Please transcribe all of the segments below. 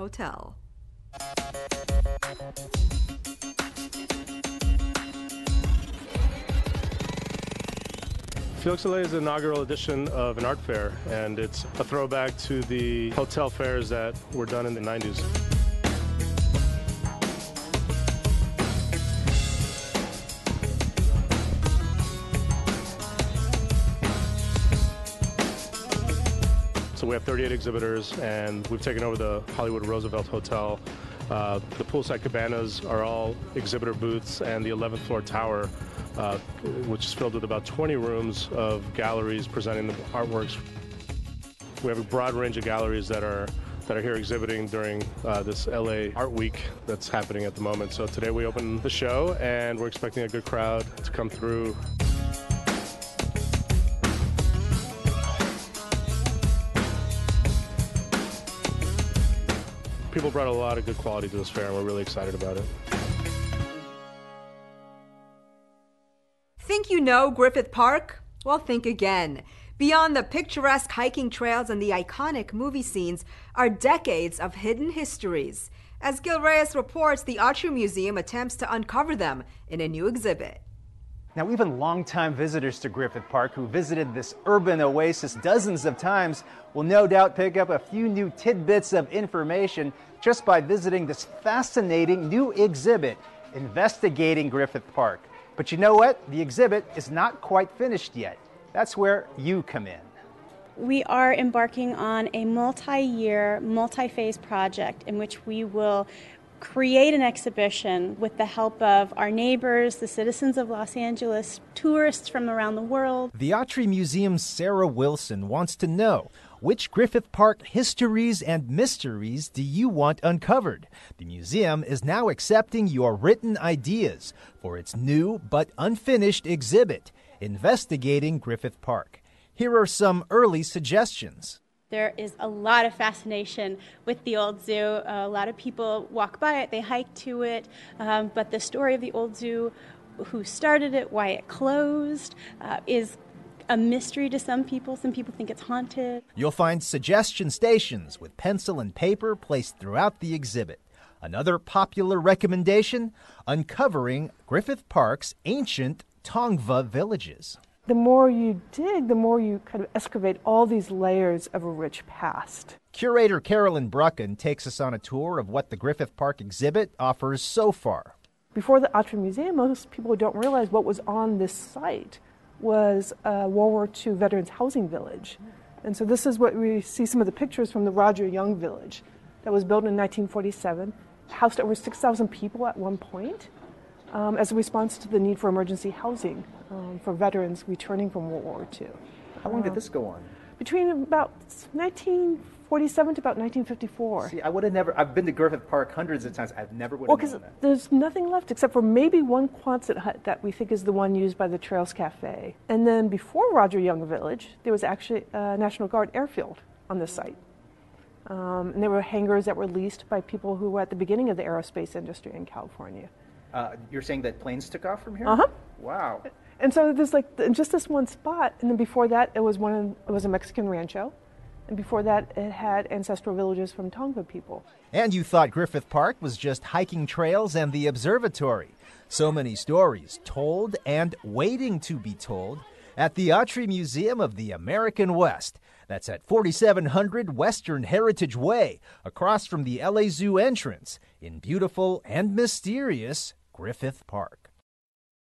Hotel. Felix LA is the inaugural edition of an art fair, and it's a throwback to the hotel fairs that were done in the 90s. We have 38 exhibitors, and we've taken over the Hollywood Roosevelt Hotel. Uh, the poolside cabanas are all exhibitor booths, and the 11th floor tower, uh, which is filled with about 20 rooms of galleries presenting the artworks. We have a broad range of galleries that are that are here exhibiting during uh, this LA Art Week that's happening at the moment. So today we open the show, and we're expecting a good crowd to come through. People brought a lot of good quality to this fair, and we're really excited about it. Think you know Griffith Park? Well, think again. Beyond the picturesque hiking trails and the iconic movie scenes are decades of hidden histories. As Gil Reyes reports, the Autry Museum attempts to uncover them in a new exhibit. Now, even longtime visitors to Griffith Park who visited this urban oasis dozens of times will no doubt pick up a few new tidbits of information just by visiting this fascinating new exhibit, Investigating Griffith Park. But you know what? The exhibit is not quite finished yet. That's where you come in. We are embarking on a multi year, multi phase project in which we will create an exhibition with the help of our neighbors, the citizens of Los Angeles, tourists from around the world. The Autry Museum's Sarah Wilson wants to know which Griffith Park histories and mysteries do you want uncovered? The museum is now accepting your written ideas for its new but unfinished exhibit, Investigating Griffith Park. Here are some early suggestions. There is a lot of fascination with the old zoo. A lot of people walk by it, they hike to it, um, but the story of the old zoo, who started it, why it closed, uh, is a mystery to some people. Some people think it's haunted. You'll find suggestion stations with pencil and paper placed throughout the exhibit. Another popular recommendation uncovering Griffith Park's ancient Tongva villages the more you dig, the more you kind of excavate all these layers of a rich past. Curator Carolyn Brucken takes us on a tour of what the Griffith Park exhibit offers so far. Before the Autry Museum, most people don't realize what was on this site was a World War II veterans housing village. And so this is what we see some of the pictures from the Roger Young Village that was built in 1947, housed over 6,000 people at one point um, as a response to the need for emergency housing um, for veterans returning from World War II. How long did this go on? Between about 1947 to about 1954. See, I would have never. I've been to Griffith Park hundreds of times. I've never would have well, because there's nothing left except for maybe one Quonset hut that we think is the one used by the Trails Cafe. And then before Roger Young Village, there was actually a National Guard airfield on this site. Um, and there were hangars that were leased by people who were at the beginning of the aerospace industry in California. Uh, you're saying that planes took off from here? Uh huh. Wow. And so there's like just this one spot, and then before that it was one it was a Mexican rancho, and before that it had ancestral villages from Tongva people. And you thought Griffith Park was just hiking trails and the observatory. So many stories told and waiting to be told at the Autry Museum of the American West. That's at 4700 Western Heritage Way, across from the LA Zoo entrance, in beautiful and mysterious Griffith Park.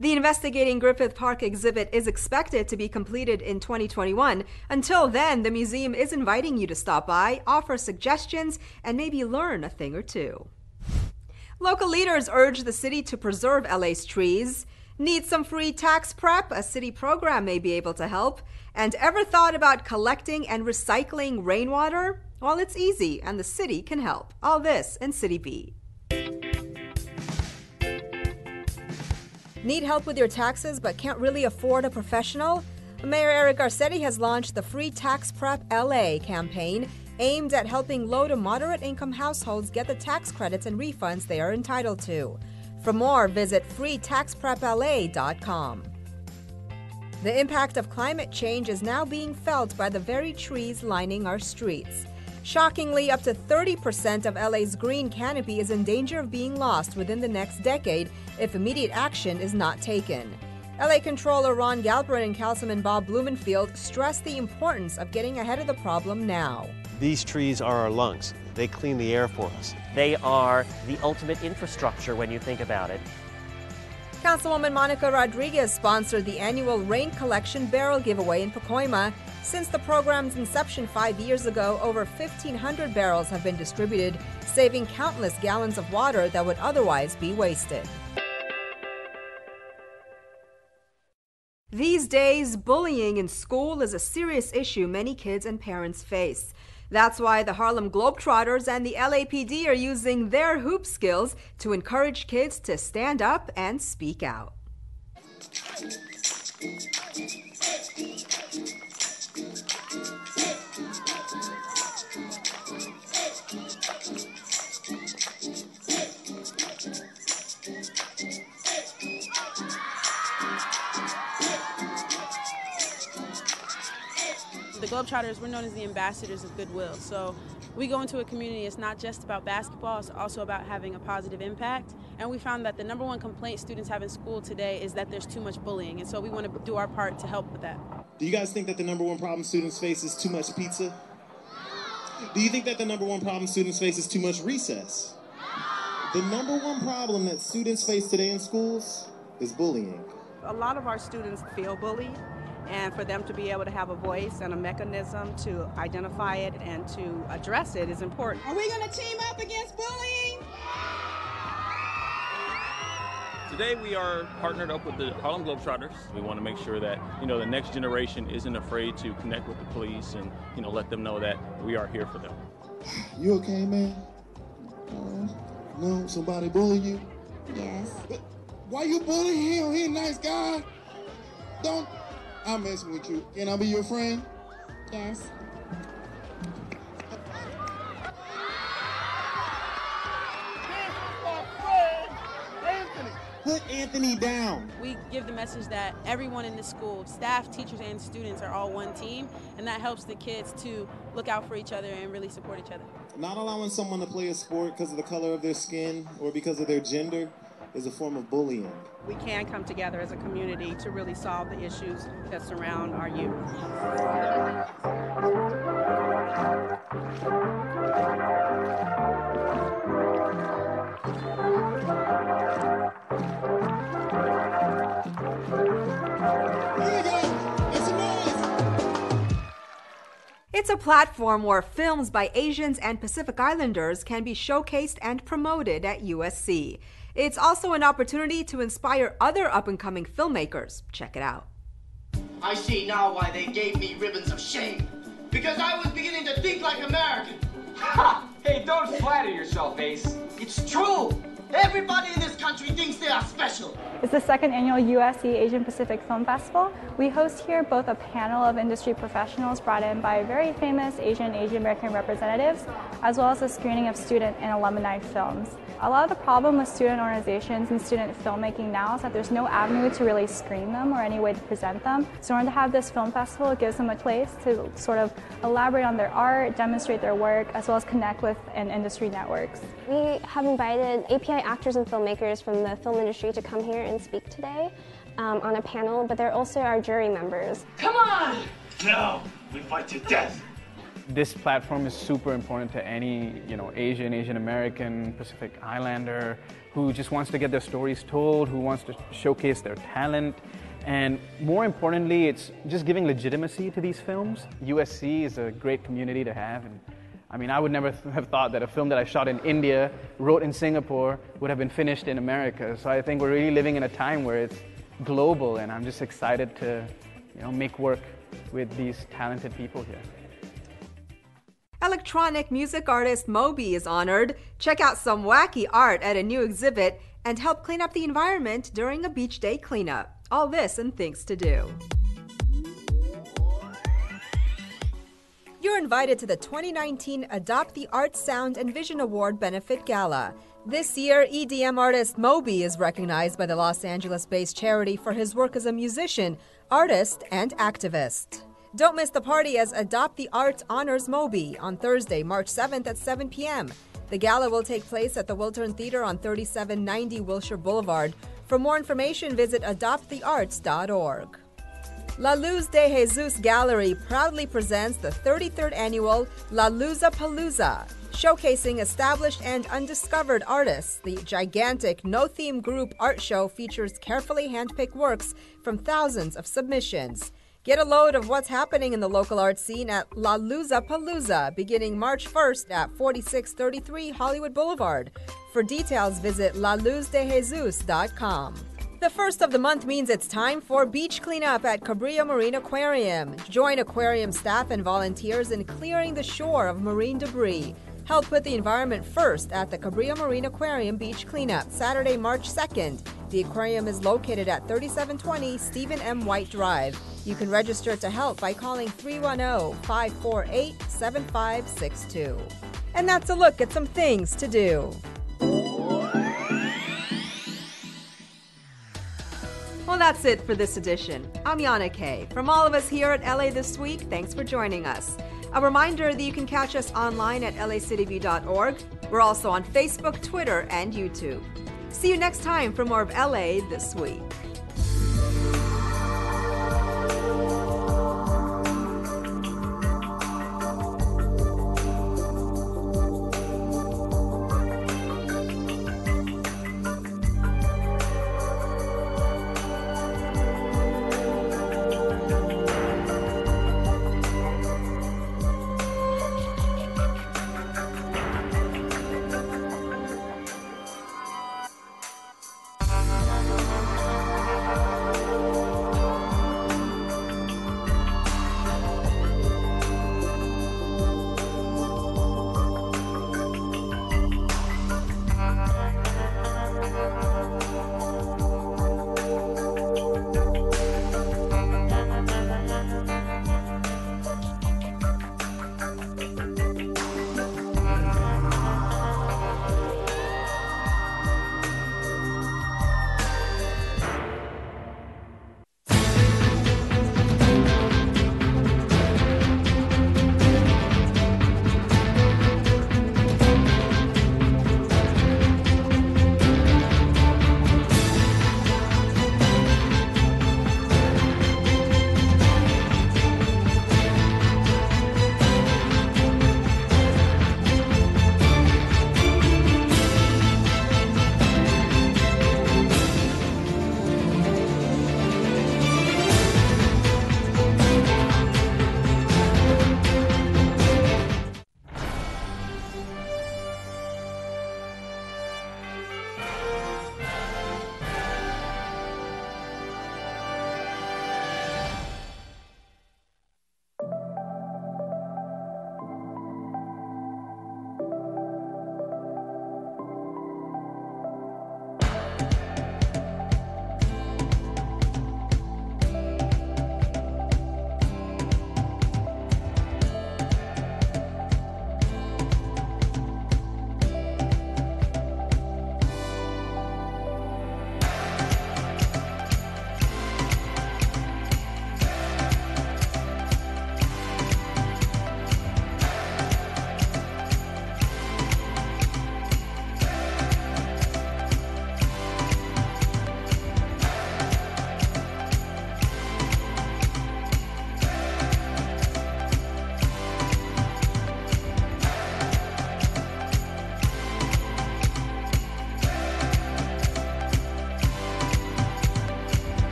The Investigating Griffith Park exhibit is expected to be completed in 2021. Until then, the museum is inviting you to stop by, offer suggestions, and maybe learn a thing or two. Local leaders urge the city to preserve LA's trees. Need some free tax prep? A city program may be able to help. And ever thought about collecting and recycling rainwater? Well, it's easy, and the city can help. All this in City Beat. Need help with your taxes but can't really afford a professional? Mayor Eric Garcetti has launched the Free Tax Prep LA campaign aimed at helping low to moderate income households get the tax credits and refunds they are entitled to. For more, visit freetaxprepla.com. The impact of climate change is now being felt by the very trees lining our streets. Shockingly, up to 30% of LA's green canopy is in danger of being lost within the next decade if immediate action is not taken. LA Controller Ron Galperin and Councilman Bob Blumenfield stressed the importance of getting ahead of the problem now. These trees are our lungs. They clean the air for us. They are the ultimate infrastructure when you think about it. Councilwoman Monica Rodriguez sponsored the annual Rain Collection Barrel Giveaway in Pacoima. Since the program's inception five years ago, over 1,500 barrels have been distributed, saving countless gallons of water that would otherwise be wasted. These days, bullying in school is a serious issue many kids and parents face. That's why the Harlem Globetrotters and the LAPD are using their hoop skills to encourage kids to stand up and speak out. The Globetrotters, we're known as the ambassadors of goodwill. So we go into a community, it's not just about basketball, it's also about having a positive impact. And we found that the number one complaint students have in school today is that there's too much bullying. And so we want to do our part to help with that. Do you guys think that the number one problem students face is too much pizza? Do you think that the number one problem students face is too much recess? The number one problem that students face today in schools is bullying. A lot of our students feel bullied and for them to be able to have a voice and a mechanism to identify it and to address it is important. Are we going to team up against bullying? Today we are partnered up with the Harlem Globetrotters. We want to make sure that you know the next generation isn't afraid to connect with the police and you know let them know that we are here for them. You okay, man? Uh, no, somebody bully you? Yes. But why you bullying him? He a nice guy. Don't I'm messing with you. Can I be your friend? Yes. Put Anthony down. We give the message that everyone in the school, staff, teachers, and students are all one team, and that helps the kids to look out for each other and really support each other. Not allowing someone to play a sport because of the color of their skin or because of their gender is a form of bullying. We can come together as a community to really solve the issues that surround our youth. It's a platform where films by Asians and Pacific Islanders can be showcased and promoted at USC. It's also an opportunity to inspire other up and coming filmmakers. Check it out. I see now why they gave me ribbons of shame. Because I was beginning to think like American. Ha! Hey, don't flatter yourself, Ace. It's true. Everybody in this country thinks they are special. It's the second annual USC Asian Pacific Film Festival. We host here both a panel of industry professionals brought in by very famous Asian Asian American representatives, as well as a screening of student and alumni films. A lot of the problem with student organizations and student filmmaking now is that there's no avenue to really screen them or any way to present them. So in order to have this film festival, it gives them a place to sort of elaborate on their art, demonstrate their work, as well as connect with and industry networks. We have invited API actors and filmmakers from the film industry to come here and speak today um, on a panel, but they're also our jury members. Come on! No, we fight to death. This platform is super important to any, you know, Asian, Asian American, Pacific Islander who just wants to get their stories told, who wants to showcase their talent. And more importantly, it's just giving legitimacy to these films. USC is a great community to have. And I mean, I would never have thought that a film that I shot in India, wrote in Singapore, would have been finished in America. So I think we're really living in a time where it's global, and I'm just excited to, you know, make work with these talented people here. Electronic music artist Moby is honored. Check out some wacky art at a new exhibit and help clean up the environment during a beach day cleanup. All this and things to do. You're invited to the 2019 Adopt the Art, Sound, and Vision Award Benefit Gala. This year, EDM artist Moby is recognized by the Los Angeles based charity for his work as a musician, artist, and activist. Don't miss the party as Adopt the Arts honors Moby on Thursday, March 7th at 7 p.m. The gala will take place at the Wiltern Theater on 3790 Wilshire Boulevard. For more information, visit adoptthearts.org. La Luz de Jesus Gallery proudly presents the 33rd annual La Luza Palooza, showcasing established and undiscovered artists. The gigantic no theme group art show features carefully handpicked works from thousands of submissions. Get a load of what's happening in the local art scene at La Luza Palooza beginning March 1st at 4633 Hollywood Boulevard. For details, visit laluzdejesus.com. The first of the month means it's time for beach cleanup at Cabrillo Marine Aquarium. Join aquarium staff and volunteers in clearing the shore of marine debris. Help put the environment first at the Cabrillo Marine Aquarium Beach Cleanup, Saturday, March 2nd. The aquarium is located at 3720 Stephen M. White Drive. You can register to help by calling 310 548 7562. And that's a look at some things to do. Well, that's it for this edition. I'm Yana Kay. From all of us here at LA This Week, thanks for joining us. A reminder that you can catch us online at lacityview.org. We're also on Facebook, Twitter, and YouTube. See you next time for more of LA This Week.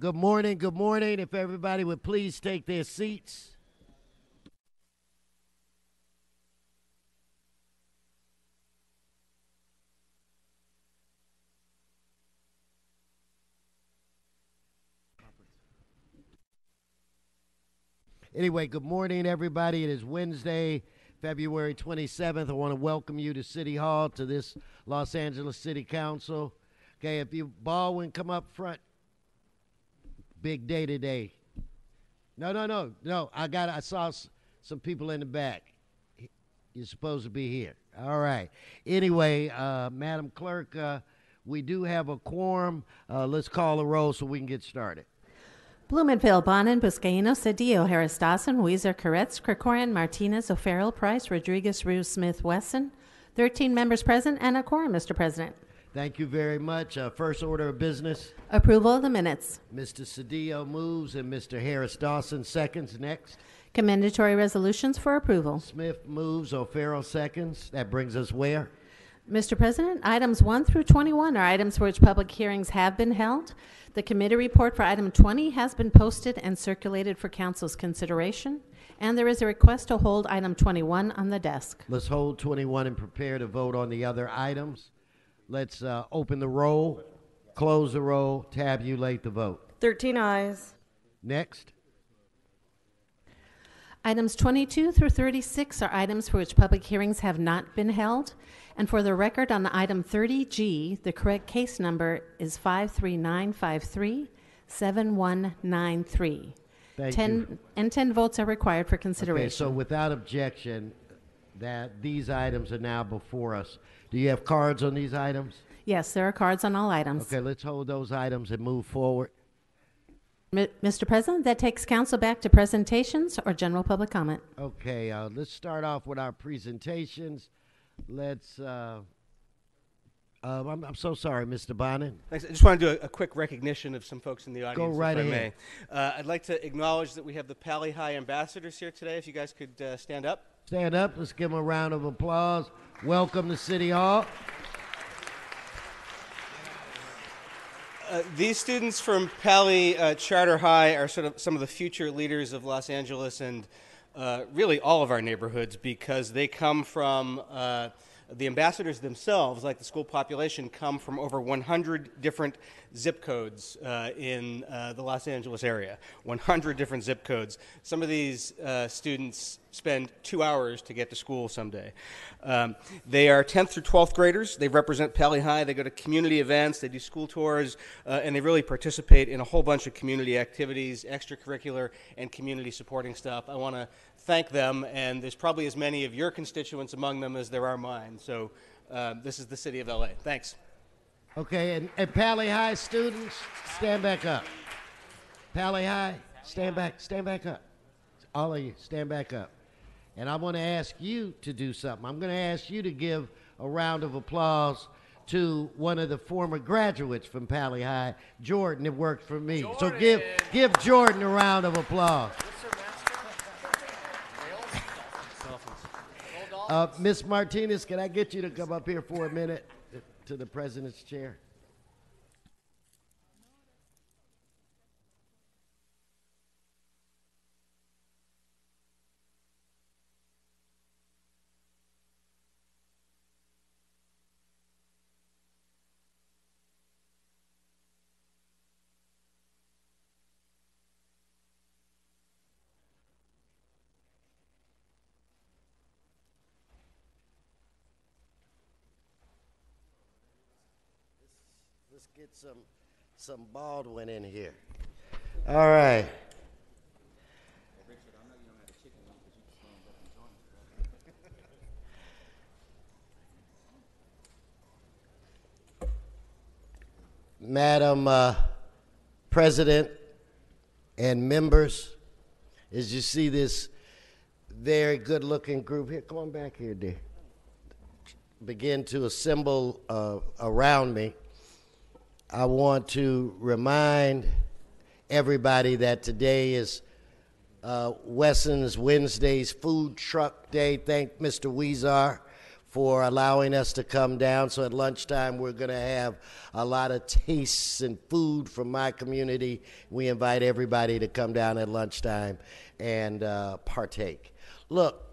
Good morning. Good morning. If everybody would please take their seats. Anyway, good morning, everybody. It is Wednesday, February 27th. I want to welcome you to City Hall, to this Los Angeles City Council. Okay, if you, Baldwin, come up front. Big day today. No, no, no, no. I got. I saw some people in the back. You're supposed to be here. All right. Anyway, uh, Madam Clerk, uh, we do have a quorum. Uh, let's call the roll so we can get started. Blumenfield, Bonin, Buscaino, Cedillo, Harris Dawson, Huizar, Koretz, Krekorian, Martinez, O'Farrell, Price, Rodriguez, Ryu, Smith, Wesson. 13 members present and a quorum, Mr. President. Thank you very much. Uh, first order of business. Approval of the minutes. Mr. Cedillo moves and Mr. Harris Dawson seconds. Next. Commendatory resolutions for approval. Smith moves. O'Farrell seconds. That brings us where? Mr. President, items 1 through 21 are items for which public hearings have been held. The committee report for item 20 has been posted and circulated for council's consideration, and there is a request to hold item 21 on the desk. Let's hold 21 and prepare to vote on the other items. Let's uh, open the roll, close the roll, tabulate the vote. 13 ayes. Next. Items 22 through 36 are items for which public hearings have not been held. And for the record, on item 30G, the correct case number is 53953 7193. Thank 10, you. And 10 votes are required for Okay, consideration. so without objection, that these items are now before us. Do you have cards on these items? Yes, there are cards on all items. Okay, let's hold those items and move forward. M- Mr. President, that takes council back to presentations or general public comment. Okay, uh, let's start off with our presentations. Let's. Uh, uh, I'm, I'm so sorry, Mr. Bonin. Thanks. I just want to do a, a quick recognition of some folks in the audience, Go right if I ahead. may. Uh, I'd like to acknowledge that we have the Pali High ambassadors here today. If you guys could uh, stand up. Stand up. Let's give them a round of applause. Welcome to City Hall. Uh, these students from Pali uh, Charter High are sort of some of the future leaders of Los Angeles and uh, really all of our neighborhoods because they come from uh, the ambassadors themselves, like the school population, come from over 100 different zip codes uh, in uh, the Los Angeles area. 100 different zip codes. Some of these uh, students spend two hours to get to school someday. Um, they are 10th through 12th graders. They represent Pali High. They go to community events, they do school tours, uh, and they really participate in a whole bunch of community activities, extracurricular, and community supporting stuff. I want to thank them, and there's probably as many of your constituents among them as there are mine. So uh, this is the city of LA. Thanks. Okay, and, and Pali High students, stand back up. Pali High, stand back, stand back up. All of you, stand back up. And I want to ask you to do something. I'm going to ask you to give a round of applause to one of the former graduates from Pali High, Jordan, that worked for me. So give give Jordan a round of applause. Uh, Miss Martinez, can I get you to come up here for a minute to the president's chair? Let's get some some Baldwin in here. All right. Madam uh, President and members, as you see this very good looking group here, come on back here, dear. Begin to assemble uh, around me. I want to remind everybody that today is uh, Wesson's Wednesday's Food Truck Day. Thank Mr. Huizar for allowing us to come down. So at lunchtime, we're going to have a lot of tastes and food from my community. We invite everybody to come down at lunchtime and uh, partake. Look,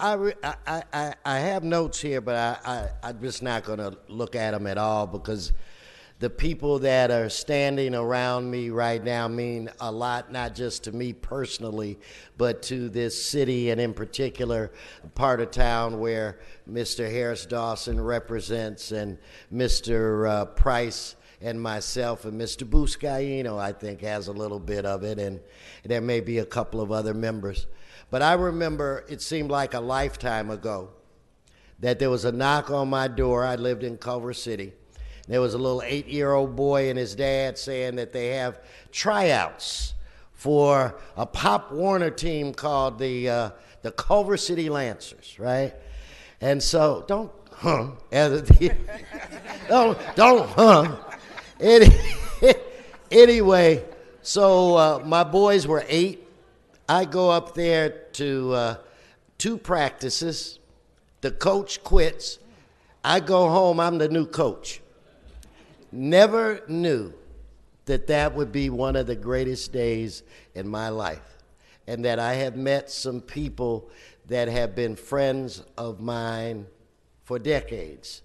I, I- I, I have notes here, but I, I, I'm just not going to look at them at all because the people that are standing around me right now mean a lot, not just to me personally, but to this city and in particular, part of town where Mr. Harris Dawson represents and Mr. Uh, Price and myself and Mr. Buscaino, I think, has a little bit of it, and there may be a couple of other members. But I remember it seemed like a lifetime ago that there was a knock on my door. I lived in Culver City. There was a little eight year old boy and his dad saying that they have tryouts for a Pop Warner team called the, uh, the Culver City Lancers, right? And so, don't, huh? don't, don't, huh? Any, anyway, so uh, my boys were eight. I go up there to uh, two practices. The coach quits. I go home. I'm the new coach. Never knew that that would be one of the greatest days in my life, and that I have met some people that have been friends of mine for decades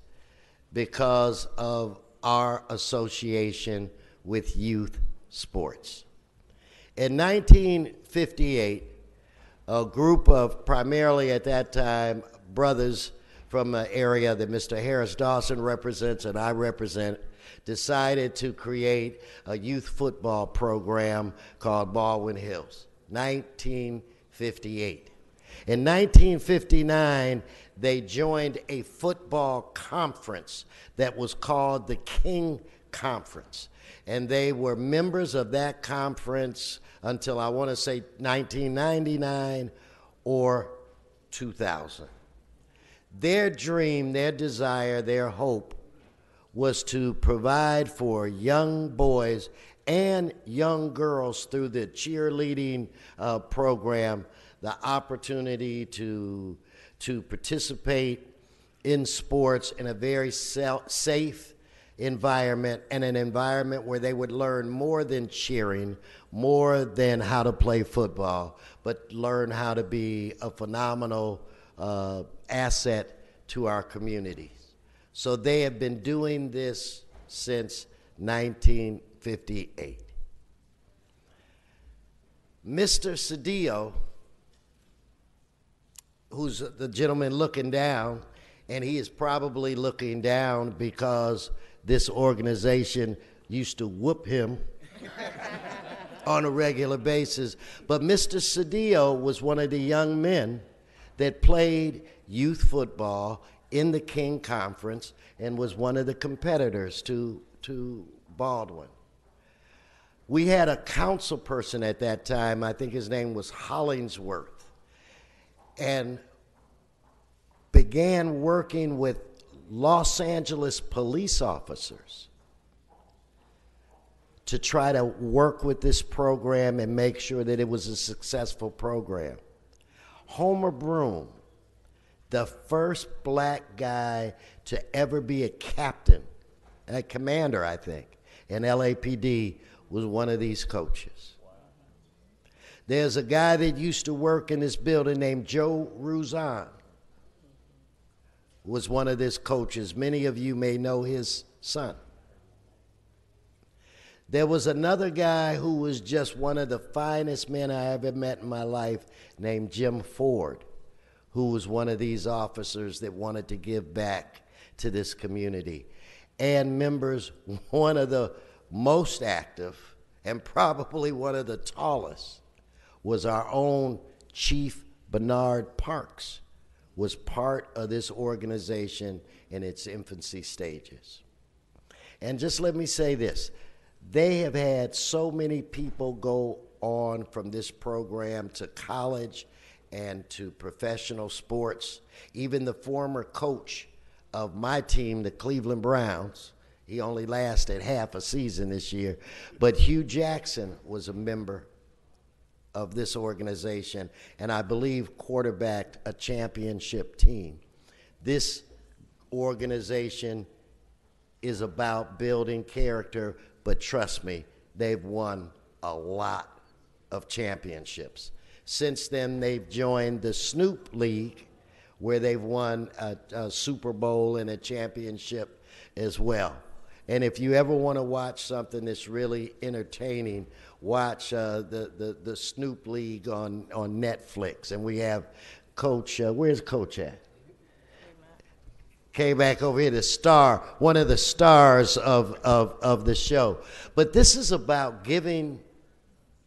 because of our association with youth sports. In 1958, a group of primarily at that time brothers from the area that Mr. Harris Dawson represents and I represent decided to create a youth football program called Baldwin Hills. 1958. In 1959, they joined a football conference that was called the King Conference. And they were members of that conference until I want to say 1999 or 2000. Their dream, their desire, their hope was to provide for young boys and young girls through the cheerleading uh, program the opportunity to, to participate in sports in a very safe environment and an environment where they would learn more than cheering, more than how to play football, but learn how to be a phenomenal uh, asset to our communities. So they have been doing this since 1958. Mr. Cedillo, who's the gentleman looking down, and he is probably looking down because this organization used to whoop him on a regular basis. But Mr. Cedillo was one of the young men that played youth football in the King Conference and was one of the competitors to, to Baldwin. We had a council person at that time, I think his name was Hollingsworth, and began working with Los Angeles police officers to try to work with this program and make sure that it was a successful program. Homer Broome, the first black guy to ever be a captain, a commander, I think, in LAPD, was one of these coaches. There's a guy that used to work in this building named Joe Ruzan, was one of his coaches. Many of you may know his son. There was another guy who was just one of the finest men I ever met in my life named Jim Ford, who was one of these officers that wanted to give back to this community. And members, one of the most active and probably one of the tallest was our own Chief Bernard Parks was part of this organization in its infancy stages. And just let me say this they have had so many people go on from this program to college and to professional sports. Even the former coach of my team, the Cleveland Browns, he only lasted half a season this year, but Hue Jackson was a member of this organization, and I believe quarterbacked a championship team. This organization is about building character, but trust me, they've won a lot of championships. Since then, they've joined the Snoop League, where they've won a, a Super Bowl and a championship as well. And if you ever want to watch something that's really entertaining, watch uh, the, the, the Snoop League on, on Netflix. And we have Coach, uh, where's Coach at? Came back over here, the star, one of the stars of, of, of the show. But this is about giving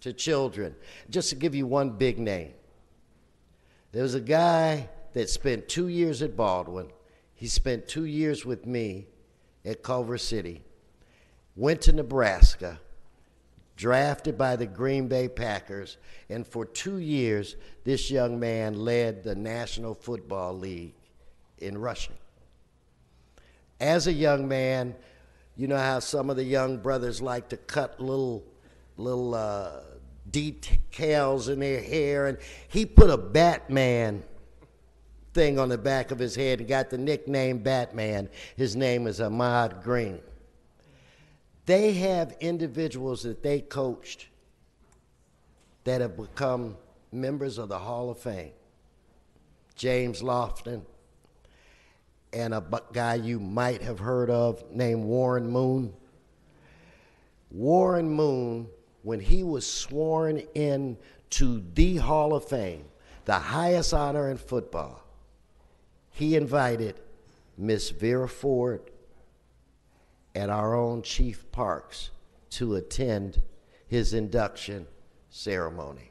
to children. Just to give you one big name. There was a guy that spent two years at Baldwin. He spent two years with me at Culver City, went to Nebraska, drafted by the Green Bay Packers, and for two years, this young man led the National Football League in rushing. As a young man, you know how some of the young brothers like to cut little, little uh, details in their hair, and he put a Batman thing on the back of his head and got the nickname Batman. His name is Ahman Green. They have individuals that they coached that have become members of the Hall of Fame. James Lofton and a guy you might have heard of named Warren Moon. Warren Moon, when he was sworn in to the Hall of Fame, the highest honor in football, he invited Miss Vera Ford and our own Chief Parks to attend his induction ceremony.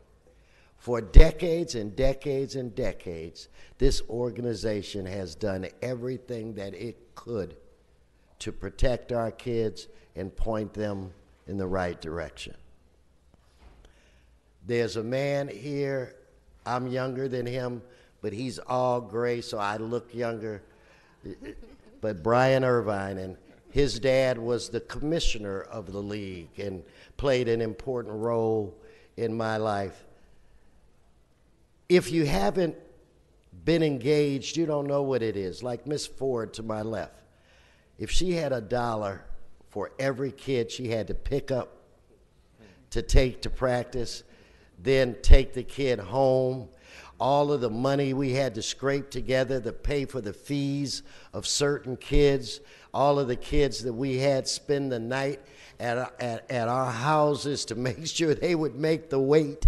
For decades and decades and decades, this organization has done everything that it could to protect our kids and point them in the right direction. There's a man here, I'm younger than him, but he's all gray, so I look younger. But Brian Irvine, and his dad was the commissioner of the league and played an important role in my life. If you haven't been engaged, you don't know what it is. Like Miss Ford to my left. If she had a dollar for every kid she had to pick up to take to practice, then take the kid home, all of the money we had to scrape together to pay for the fees of certain kids, all of the kids that we had spend the night at, at, at our houses to make sure they would make the weight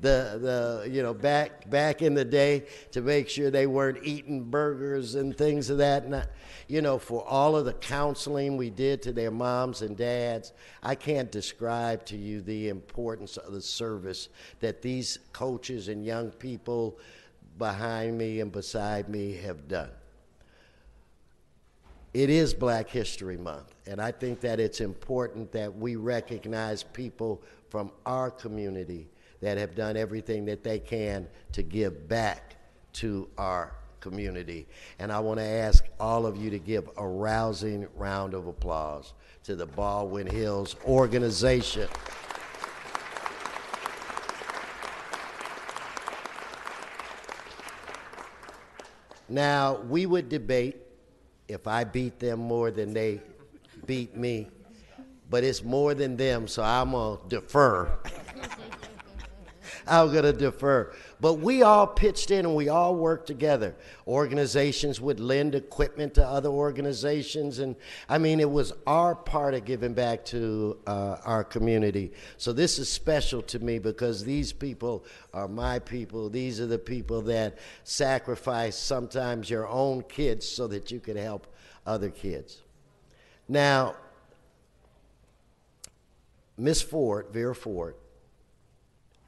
the, the you know back back in the day to make sure they weren't eating burgers and things of that. And you know for all of the counseling we did to their moms and dads i can't describe to you the importance of the service that these coaches and young people behind me and beside me have done. It is black history month and i think that it's important that we recognize people from our community that have done everything that they can to give back to our community. And I want to ask all of you to give a rousing round of applause to the Baldwin Hills organization. Now, we would debate if I beat them more than they beat me, but it's more than them, so I'm going to defer. I'm going to defer. But we all pitched in and we all worked together. Organizations would lend equipment to other organizations. And I mean, it was our part of giving back to uh, our community. So this is special to me because these people are my people. These are the people that sacrifice sometimes your own kids so that you can help other kids. Now, Miss Ford, Vera Ford,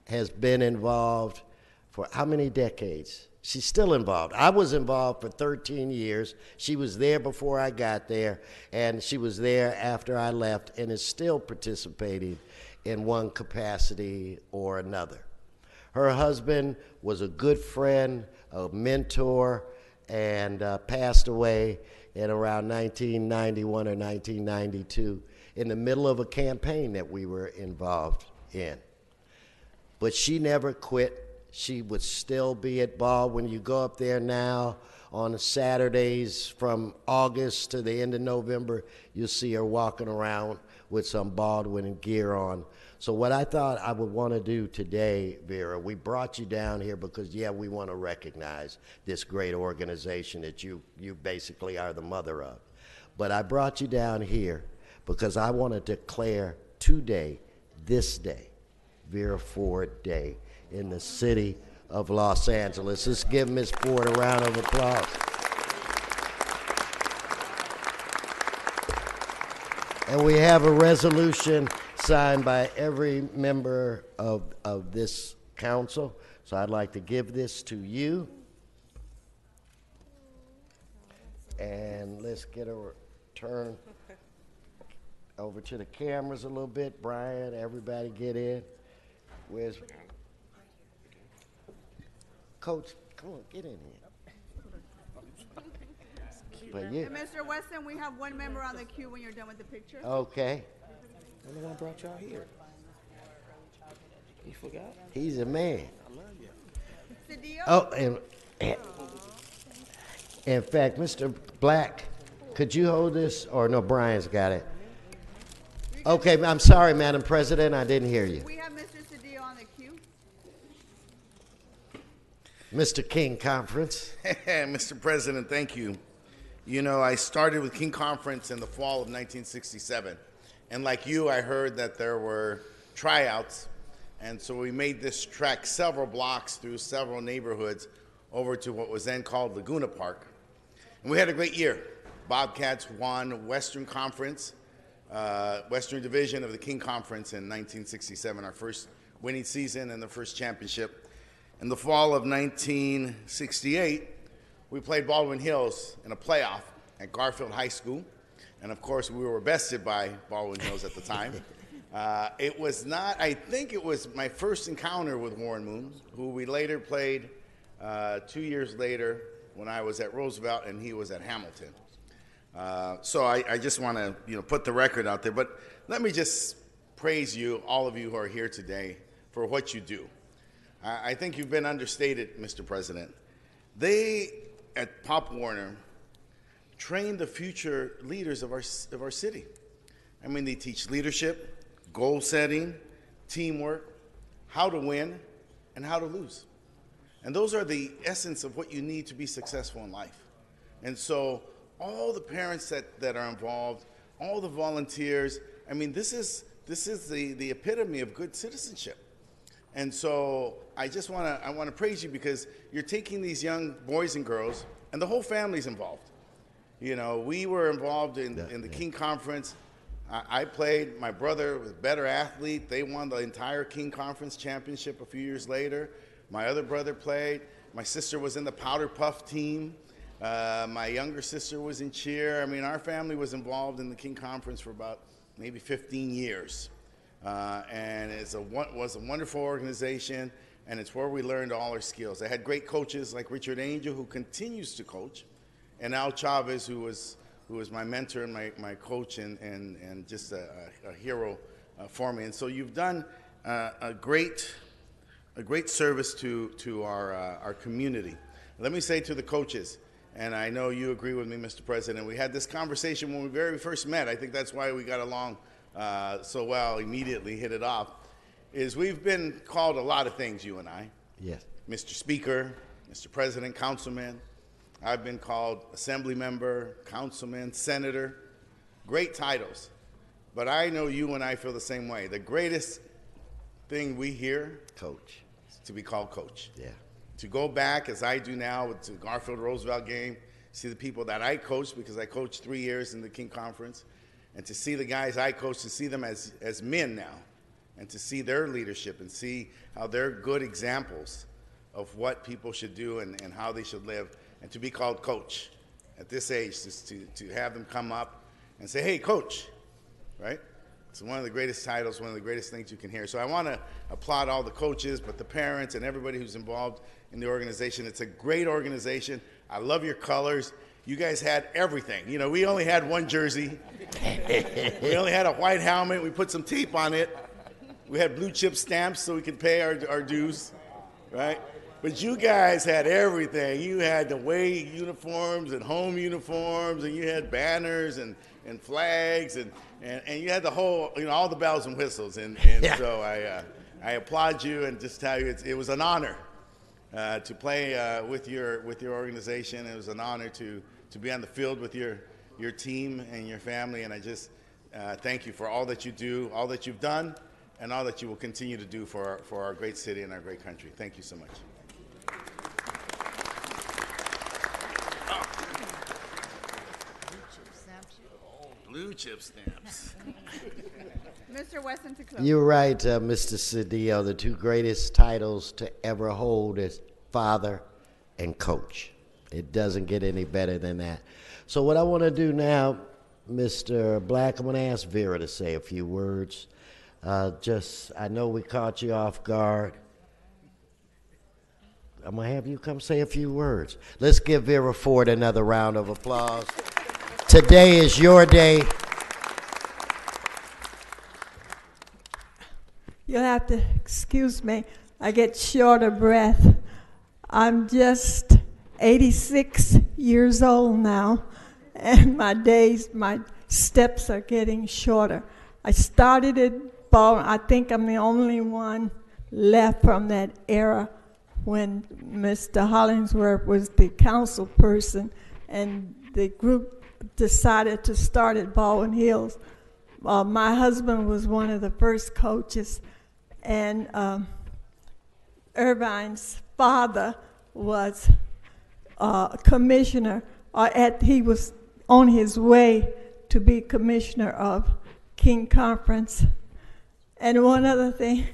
has been involved for how many decades? She's still involved. I was involved for 13 years. She was there before I got there, and she was there after I left, and is still participating in one capacity or another. Her husband was a good friend, a mentor, and uh, passed away in around 1991 or 1992 in the middle of a campaign that we were involved in. But she never quit. She would still be at ball when you go up there now on Saturdays from August to the end of November. You'll see her walking around with some Baldwin gear on. So, what I thought I would want to do today, Vera, we brought you down here because, yeah, we want to recognize this great organization that you, you basically are the mother of. But I brought you down here because I want to declare today, this day, Vera Ford Day in the city of Los Angeles. Let's give Ms. Ford a round of applause. And we have a resolution signed by every member of, of this council. So I'd like to give this to you. And let's get a turn over to the cameras a little bit. Brian, everybody get in. Where's Coach? Come on, get in here. But yeah, And Mr. Wesson, we have one member on the queue when you're done with the picture. okay. I'm the one brought y'all here. You forgot? He's a man. I love you. Cedillo? Oh, and, and in fact, Mr. Black, could you hold this? Or no, Brian's got it. Okay, I'm sorry, Madam President, I didn't hear you. We have Mr. Cedillo on the queue. Mr. King Conference. Mr. President, thank you. You know, I started with King Conference in the fall of 1967. And like you, I heard that there were tryouts. And so we made this trek several blocks through several neighborhoods over to what was then called Laguna Park. And we had a great year. Bobcats won Western Conference, uh, Western Division of the King Conference in 1967, our first winning season and the first championship. In the fall of 1968, we played Baldwin Hills in a playoff at Garfield High School. And of course, we were bested by Baldwin Hills at the time. Uh, it was not, I think it was my first encounter with Warren Moon, who we later played uh, two years later when I was at Roosevelt and he was at Hamilton. Uh, so I, I just want to you know, put the record out there. But let me just praise you, all of you who are here today, for what you do. I, think you've been understated, Mr. President. They at Pop Warner train the future leaders of our, of our city. I mean, they teach leadership, goal setting, teamwork, how to win, and how to lose. And those are the essence of what you need to be successful in life. And so, all the parents that, that are involved, all the volunteers, I mean, this is, this is the, the epitome of good citizenship. And so I just want to I want to praise you because you're taking these young boys and girls, and the whole family's involved. You know, we were involved in, in the King Conference. I, I played. My brother was a better athlete. They won the entire King Conference championship a few years later. My other brother played. My sister was in the powder puff team. Uh, my younger sister was in cheer. I mean, our family was involved in the King Conference for about maybe 15 years. Uh, and it's a, was a wonderful organization, and it's where we learned all our skills. I had great coaches like Richard Angel, who continues to coach, and Al Chavez, who was, who was my mentor and my, my coach and, and, and just a, a hero uh, for me. And so you've done uh, a, great, a great service to, to our, uh, our community. Let me say to the coaches, and I know you agree with me, Mr. President, we had this conversation when we very first met. I think that's why we got along uh, so well, immediately hit it off, is we've been called a lot of things, you and I. Yes. Mr. Speaker, Mr. President, Councilman. I've been called Assembly Member, Councilman, Senator. Great titles. But I know you and I feel the same way. The greatest thing we hear, coach, to be called coach. Yeah. To go back, as I do now, with the Garfield Roosevelt game, see the people that I coached because I coached three years in the King Conference, and to see the guys I coach, to see them as, as men now, and to see their leadership and see how they're good examples of what people should do and, and how they should live, and to be called coach at this age, just to, to have them come up and say, hey, coach, right? It's one of the greatest titles, one of the greatest things you can hear. So I want to applaud all the coaches, but the parents and everybody who's involved in the organization. It's a great organization. I love your colors. You guys had everything. You know, we only had one jersey. we only had a white helmet. We put some tape on it. We had blue chip stamps so we could pay our, our dues, right? But you guys had everything. You had the way uniforms and home uniforms, and you had banners and, and flags, and, and, and you had the whole, you know, all the bells and whistles. And, and yeah. so I, uh, I applaud you and just tell you it was an honor uh, to play uh, with, your, with your organization. It was an honor to to be on the field with your, your team and your family. And I just uh, thank you for all that you do, all that you've done, and all that you will continue to do for our, for our great city and our great country. Thank you so much. Blue chip stamps. Mr. Wesson to close. You're right, uh, Mr. Cedillo. The two greatest titles to ever hold is father and coach. It doesn't get any better than that. So, what I want to do now, Mr. Black, I'm going to ask Vera to say a few words. Uh, just, I know we caught you off guard. I'm going to have you come say a few words. Let's give Vera Ford another round of applause. Today is your day. You'll have to excuse me. I get short of breath. I'm just 86 years old now, and my days, my steps are getting shorter. I started at I think I'm the only one left from that era when Mr. Hollingsworth was the council person, and the group decided to start at Baldwin Hills. Uh, my husband was one of the first coaches, and um, Irvine's father was uh, commissioner, or at, he was on his way to be commissioner of King Conference. And one other thing,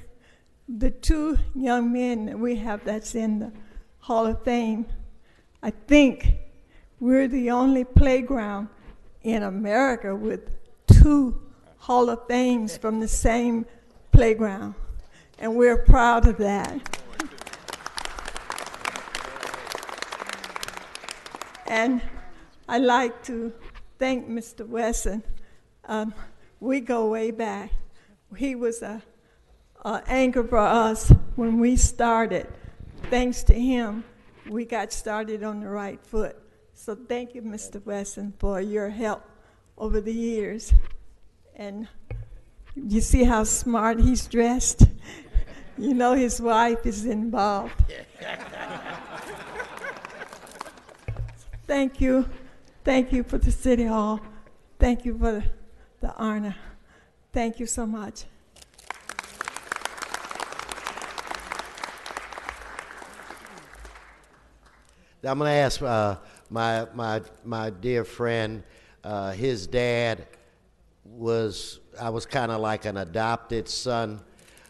the two young men that we have that's in the Hall of Fame, I think we're the only playground in America with two Hall of Fames from the same playground. And we're proud of that. And I'd like to thank Mr. Wesson. Um, we go way back. He was a, a anchor for us when we started. Thanks to him, we got started on the right foot. So thank you, Mr. Wesson, for your help over the years. And you see how smart he's dressed? You know his wife is involved. Thank you. Thank you for the City Hall. Thank you for the, the honor. Thank you so much. I'm going to ask uh, my, my, my dear friend, uh, his dad was, I was kind of like an adopted son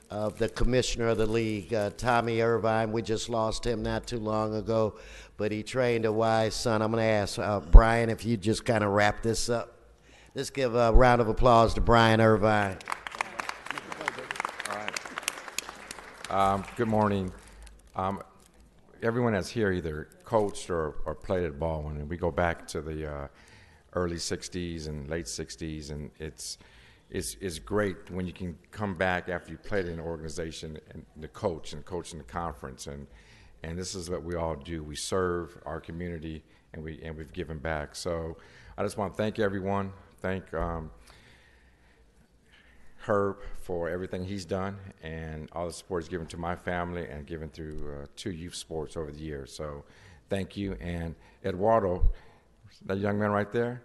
of the commissioner of the league, uh, Tommy Irvine. We just lost him not too long ago, but he trained a wise son. I'm going to ask uh, Brian if you just kind of wrap this up. Let's give a round of applause to Brian Irvine. All right. Um, good morning. Um, everyone that's here either coached or, or played at Baldwin, and we go back to the uh, early '60s and late '60s, and it's it's it's great when you can come back after you played in an organization and the coach and coach in the conference, and and this is what we all do. We serve our community, and we and we've given back. So I just want to thank everyone. Thank. Um, Herb for everything he's done and all the support he's given to my family and given through uh, two youth sports over the years. So thank you. And Eduardo, that young man right there,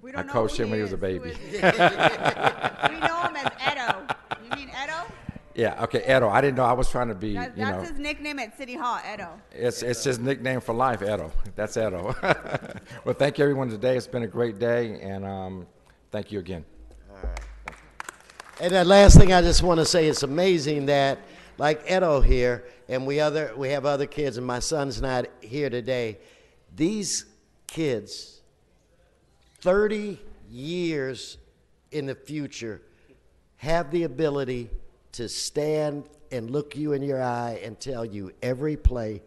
We I don't know coached him when he was a baby. We know him as Edo. You mean Edo? Yeah, okay, Edo. I didn't know I was trying to be, That, you know, that's his nickname at City Hall, Edo. it's, it's his nickname for life, Edo. That's Edo. well, thank you everyone today. It's been a great day, and um, thank you again. And the last thing I just want to say, it's amazing that, like Edo here, and we other we have other kids, and my son's not here today. These kids, thirty years in the future, have the ability to stand and look you in your eye and tell you every play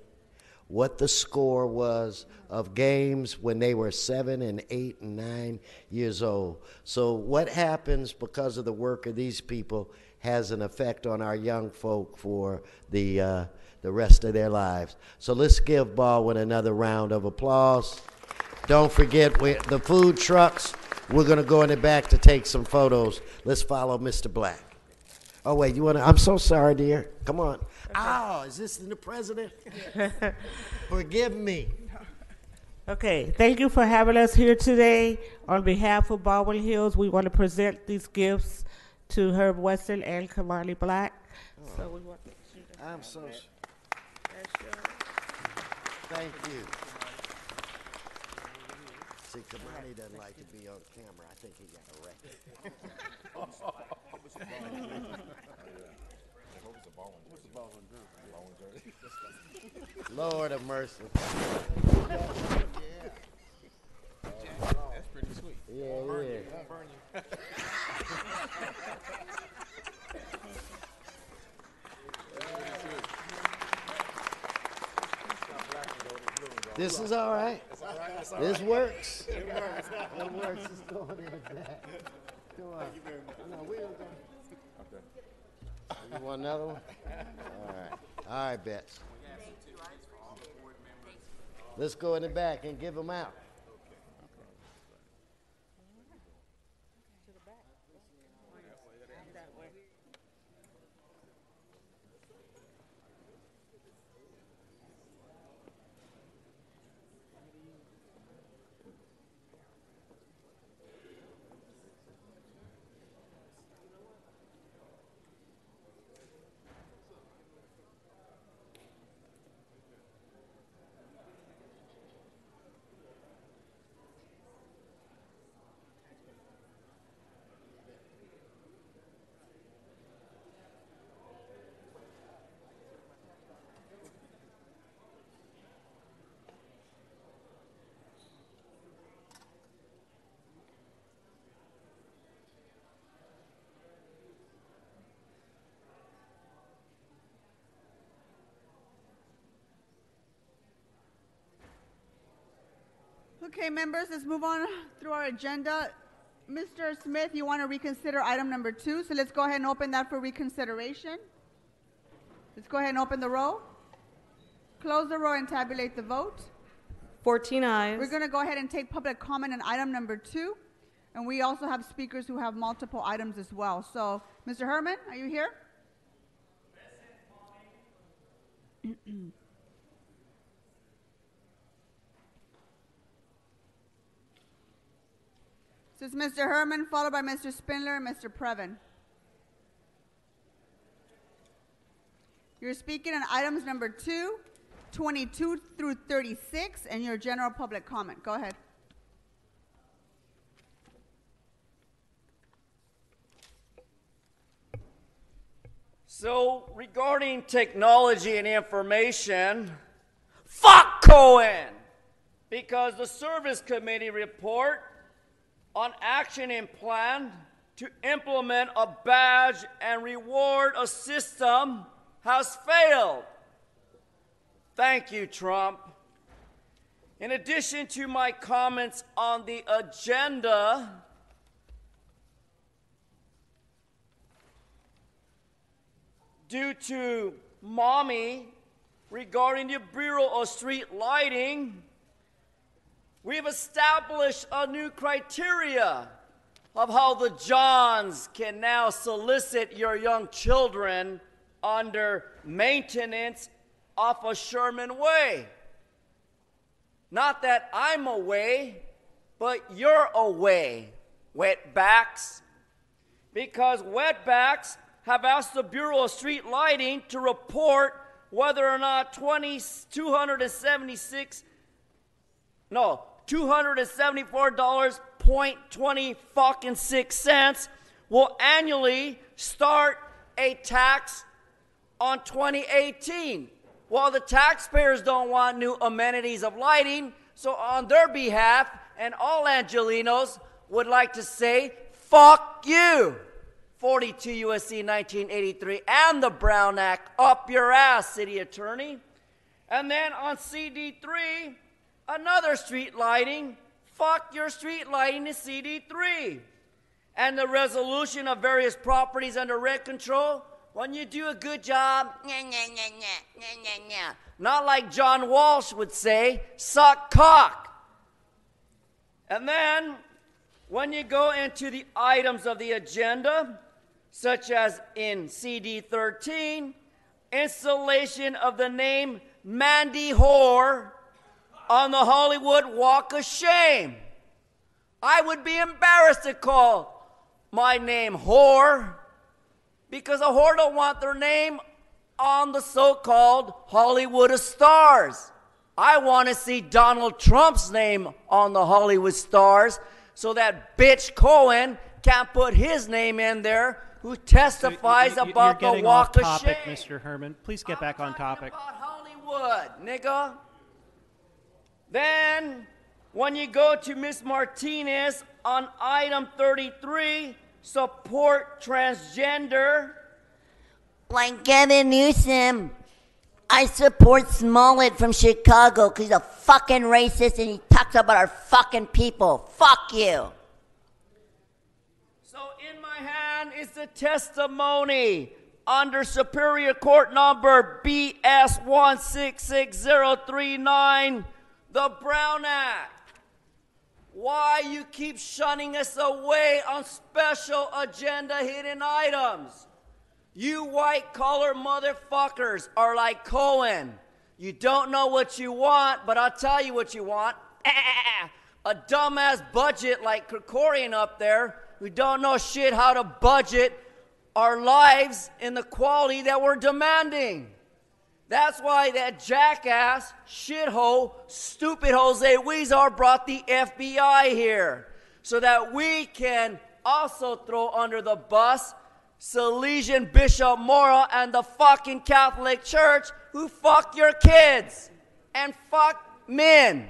what the score was of games when they were seven and eight and nine years old. So, what happens because of the work of these people has an effect on our young folk for the, uh, the rest of their lives. So, let's give Baldwin another round of applause. Don't forget we, the food trucks. We're going to go in the back to take some photos. Let's follow Mr. Black. Oh, wait, you want to? I'm so sorry, dear. Come on. Oh, is this the president? Forgive me. Okay, thank you for having us here today. On behalf of Baldwin Hills, we want to present these gifts to Herb Wesson and Kamali Black. So we want you to I'm so. Yours. Thank you. See, Kamani doesn't like to be on camera. I think he got a record. Lord of mercy. That's pretty sweet. Yeah, Burn yeah. you, burn you. This is all right. All right. all This right. works. It works. It works. It's going in. Come on. Thank you very much. No, we. You want another one? All right. All right, Bets. Let's go in the back and give them out. Okay, members, let's move on through our agenda. Mr. Smith, you want to reconsider item number two, so let's go ahead and open that for reconsideration. Let's go ahead and open the roll. Close the roll and tabulate the vote. 14 ayes. We're going to go ahead and take public comment on item number two, and we also have speakers who have multiple items as well. So, Mr. Herman, are you here? This is Mr. Herman, followed by Mr. Spindler and Mr. Previn. You're speaking on items number two, 22 through 36, and your general public comment. Go ahead. So, regarding technology and information, fuck Cohen! Because the Service Committee report on action and plan to implement a badge and reward a system has failed. Thank you, Trump. In addition to my comments on the agenda, due to mommy regarding the Bureau of Street Lighting, we've established a new criteria of how the Johns can now solicit your young children under maintenance off of Sherman Way. Not that I'm away, but you're away, wetbacks. Because wetbacks have asked the Bureau of Street Lighting to report whether or not 20, 276, no, $274.20 fucking six cents will annually start a tax on 2018. Well, the taxpayers don't want new amenities of lighting, so on their behalf, and all Angelenos would like to say, fuck you. 42 USC 1983 and the Brown Act up your ass, city attorney. And then on CD3, another street lighting. Fuck your street lighting is CD3. And the resolution of various properties under rent control. When you do a good job, not like John Walsh would say, suck cock. And then when you go into the items of the agenda, such as in CD 13, installation of the name Mandy Whore on the Hollywood Walk of Shame. I would be embarrassed to call my name whore because a whore don't want their name on the so-called Hollywood of stars. I want to see Donald Trump's name on the Hollywood stars so that bitch Cohen can't put his name in there who testifies So y- y- about the walk of topic, shame. Mr. Herman. Please get back on topic. About Hollywood, nigga. Then, when you go to Miss Martinez on item 33, support transgender. Like Gavin Newsom, I support Smollett from Chicago because he's a fucking racist and he talks about our fucking people. Fuck you. So in my hand is the testimony under Superior Court number BS 166039, the Brown Act. Why you keep shunning us away on special agenda hidden items? You white collar motherfuckers are like Cohen. You don't know what you want, but I'll tell you what you want. A dumbass budget like Krekorian up there who don't know shit how to budget our lives in the quality that we're demanding. That's why that jackass, shithole, stupid Jose Huizar brought the FBI here. So that we can also throw under the bus Salesian Bishop Mora and the fucking Catholic Church who fuck your kids and fuck men.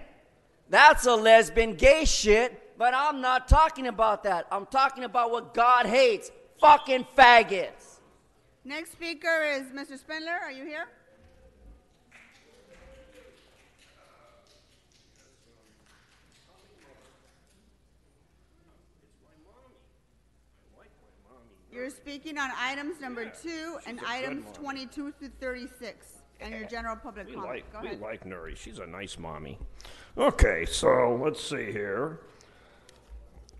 That's a lesbian gay shit, but I'm not talking about that. I'm talking about what God hates fucking faggots. Next speaker is Mr. Spindler. Are you here? Speaking on items number two and she's a good items mom. 22 through 36, and your general public We comment. like, Go we ahead. like Nury. She's a nice mommy. Okay, so let's see here.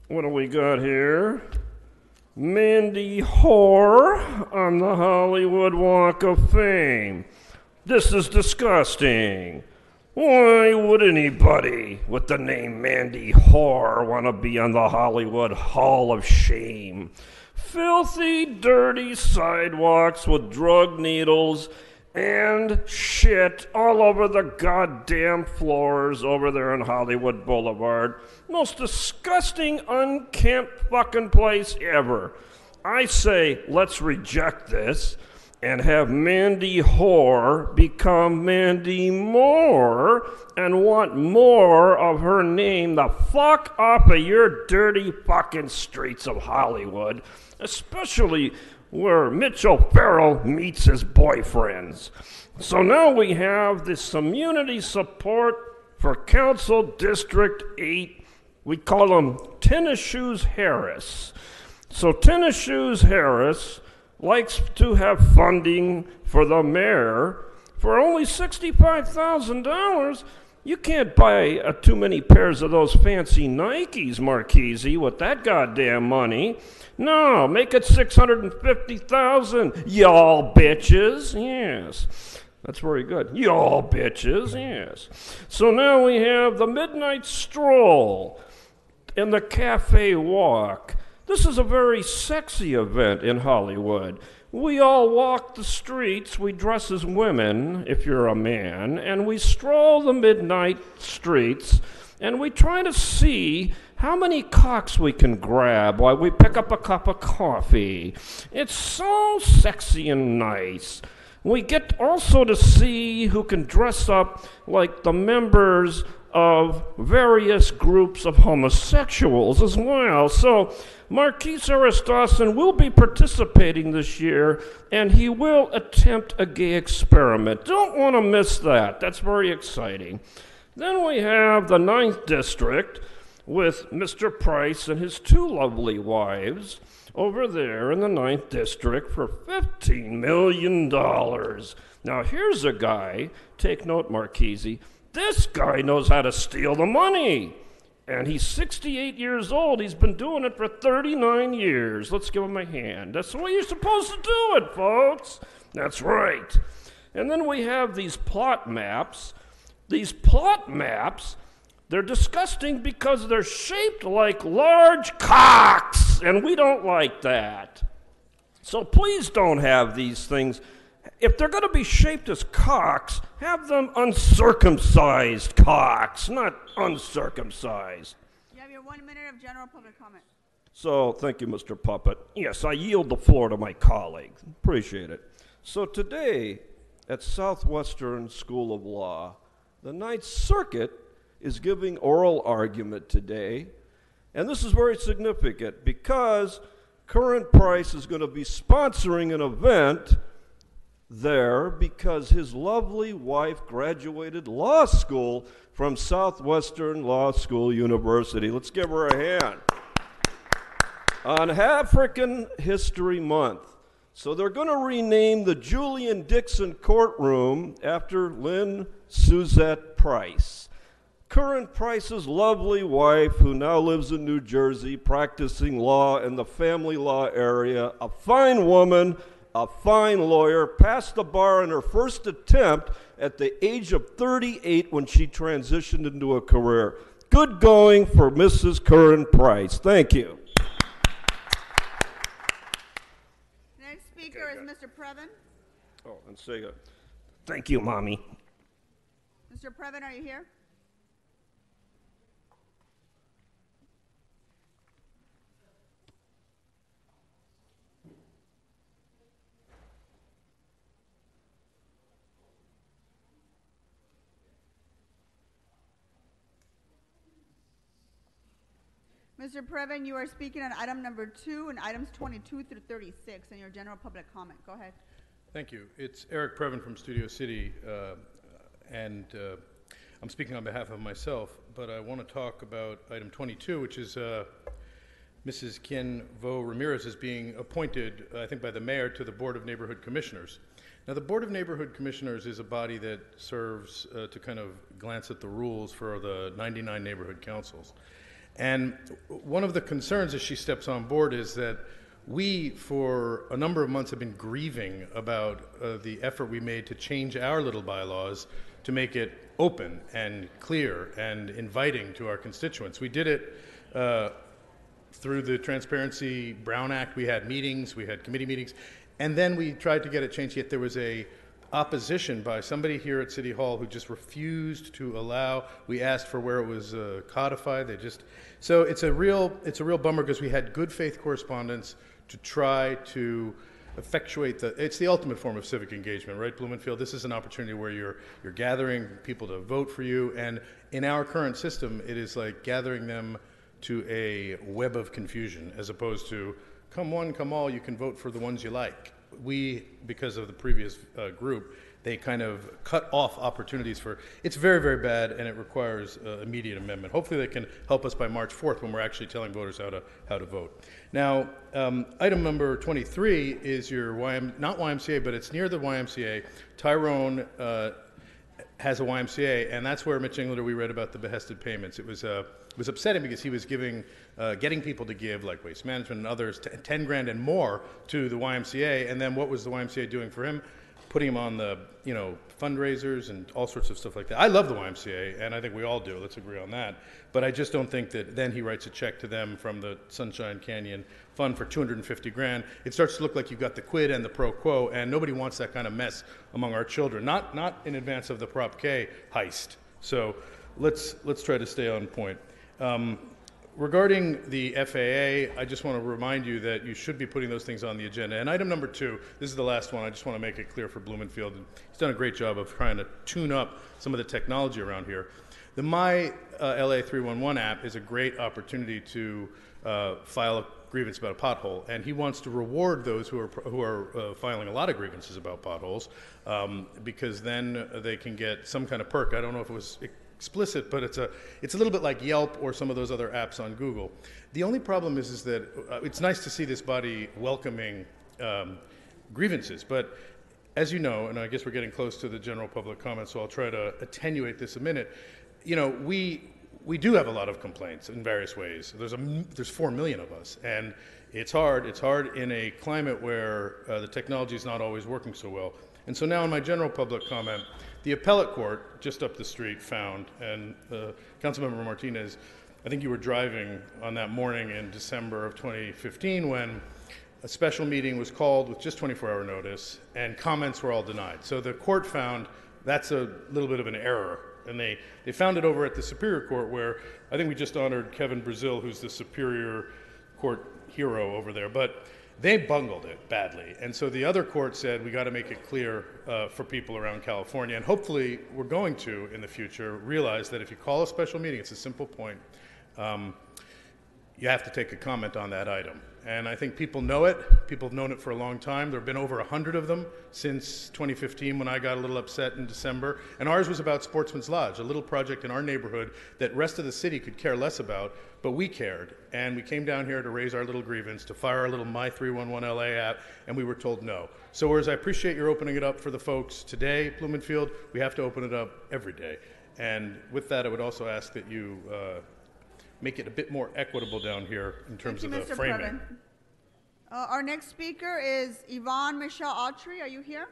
What do we got here? Mandy Whore on the Hollywood Walk of Fame. This is disgusting. Why would anybody with the name Mandy Whore want to be on the Hollywood Hall of Shame? Filthy, dirty sidewalks with drug needles and shit all over the goddamn floors over there on Hollywood Boulevard. Most disgusting, unkempt fucking place ever. I say, let's reject this and have Mandy Whore become Mandy Moore and want more of her name the fuck off of your dirty fucking streets of Hollywood, especially where Mitch O'Farrell meets his boyfriends. So now we have this community support for Council District 8. We call him Tennis Shoes Harris. So Tennis Shoes Harris likes to have funding for the mayor for only $65,000. You can't buy uh, too many pairs of those fancy Nikes, Marqueece, with that goddamn money. No, make it 650,000, y'all bitches. Yes. That's very good. Y'all bitches, yes. So now we have the Midnight Stroll and the Cafe Walk. This is a very sexy event in Hollywood. We all walk the streets, we dress as women, if you're a man, and we stroll the midnight streets, and we try to see how many cocks we can grab while we pick up a cup of coffee. It's so sexy and nice. We get also to see who can dress up like the members of various groups of homosexuals as well. So, Marqueece Harris-Dawson will be participating this year, and he will attempt a gay experiment. Don't want to miss that. That's very exciting. Then we have the Ninth District with Mr. Price and his two lovely wives over there in the Ninth District for $15 million. Now, here's a guy, take note, Marqueece, this guy knows how to steal the money. And he's 68 years old. He's been doing it for 39 years. Let's give him a hand. That's the way you're supposed to do it, folks. That's right. And then we have these plot maps. These plot maps, they're disgusting because they're shaped like large cocks, and we don't like that. So please don't have these things. If they're going to be shaped as cocks, have them uncircumcised cocks, not uncircumcised. You have your one minute of general public comment. So, thank you, Mr. Puppet. Yes, I yield the floor to my colleague. Appreciate it. So, today at Southwestern School of Law, the Ninth Circuit is giving oral argument today. And this is very significant because Curran Price is going to be sponsoring an event there because his lovely wife graduated law school from Southwestern Law School University. Let's give her a hand. On African History Month. So they're going to rename the Julian Dixon courtroom after Lynn Suzette Price. Curran Price's lovely wife, who now lives in New Jersey, practicing law in the family law area, a fine woman, a fine lawyer, passed the bar in her first attempt at the age of 38 when she transitioned into a career. Good going for Mrs. Curran Price. Thank you. Next speaker is Mr. Previn. Oh, and say, uh, thank you, Mommy. Mr. Previn, are you here? Mr. Previn, you are speaking on item number two and items 22 through 36 in your general public comment. Go ahead. Thank you. It's Eric Previn from Studio City, uh, and uh, I'm speaking on behalf of myself, but I want to talk about item 22, which is uh, Mrs. Kin Vo Ramirez is being appointed, I think, by the mayor to the Board of Neighborhood Commissioners. Now, the Board of Neighborhood Commissioners is a body that serves uh, to kind of glance at the rules for the 99 neighborhood councils. And one of the concerns as she steps on board is that we, for a number of months, have been grieving about uh, the effort we made to change our little bylaws to make it open and clear and inviting to our constituents. We did it uh, through the Transparency Brown Act. We had meetings, we had committee meetings, and then we tried to get it changed. Yet there was a opposition by somebody here at City Hall who just refused to allow. We asked for where it was uh, codified. They just so it's a real it's a real bummer because we had good faith correspondence to try to effectuate the it's the ultimate form of civic engagement right blumenfield? This is an opportunity where you're you're gathering people to vote for you and in our current system it is like gathering them to a web of confusion as opposed to come one come all you can vote for the ones you like. We because of the previous uh, group they kind of cut off opportunities for it's very very bad and it requires uh, immediate amendment hopefully they can help us by march 4th when we're actually telling voters how to how to vote now um, item number 23 is your YM, not ymca but it's near the ymca tyrone uh, has a YMCA, and that's where Mitch Englander we read about the behested payments. It was uh, was upsetting because he was giving, uh, getting people to give, like Waste Management and others, t- ten grand and more to the YMCA, and then what was the YMCA doing for him? Putting him on the you know fundraisers and all sorts of stuff like that. I love the YMCA, and I think we all do. Let's agree on that. But I just don't think that then he writes a check to them from the Sunshine Canyon Fund for 250 grand. It starts to look like you've got the quid and the pro quo, and nobody wants that kind of mess among our children. Not not in advance of the Prop K heist. So let's let's try to stay on point. Um, regarding the FAA, I just want to remind you that you should be putting those things on the agenda. And item number two, this is the last one. I just want to make it clear for Blumenfield. He's done a great job of trying to tune up some of the technology around here. The My uh, LA 311 app is a great opportunity to uh, file a grievance about a pothole, and he wants to reward those who are who are uh, filing a lot of grievances about potholes, um, because then they can get some kind of perk. I don't know if it was explicit, but it's a it's a little bit like Yelp or some of those other apps on Google. The only problem is is that uh, it's nice to see this body welcoming um, grievances, but as you know, and I guess we're getting close to the general public comment, so I'll try to attenuate this a minute. You know, we we do have a lot of complaints in various ways. There's a there's four million of us, and it's hard. It's hard in a climate where uh, the technology is not always working so well. And so now, in my general public comment, the appellate court just up the street found, and uh, Councilmember Martinez, I think you were driving on that morning in December of 2015 when a special meeting was called with just 24-hour notice, and comments were all denied. So the court found that's a little bit of an error and they, they found it over at the Superior Court, where I think we just honored Kevin Brazile, who's the Superior Court hero over there. But they bungled it badly. And so the other court said, we got to make it clear uh, for people around California. And hopefully, we're going to, in the future, realize that if you call a special meeting, it's a simple point. Um, you have to take a comment on that item. And I think people know it. People have known it for a long time. There have been over 100 of them since 2015 when I got a little upset in December. And ours was about Sportsman's Lodge, a little project in our neighborhood that rest of the city could care less about, but we cared. And we came down here to raise our little grievance, to fire our little My 311 LA app, and we were told no. So whereas I appreciate your opening it up for the folks today, Blumenfield, we have to open it up every day. And with that, I would also ask that you uh, make it a bit more equitable down here in terms Thank you, of the Mr. framing. Previn. Uh, our next speaker is Yvonne Michelle Autry. Are you here?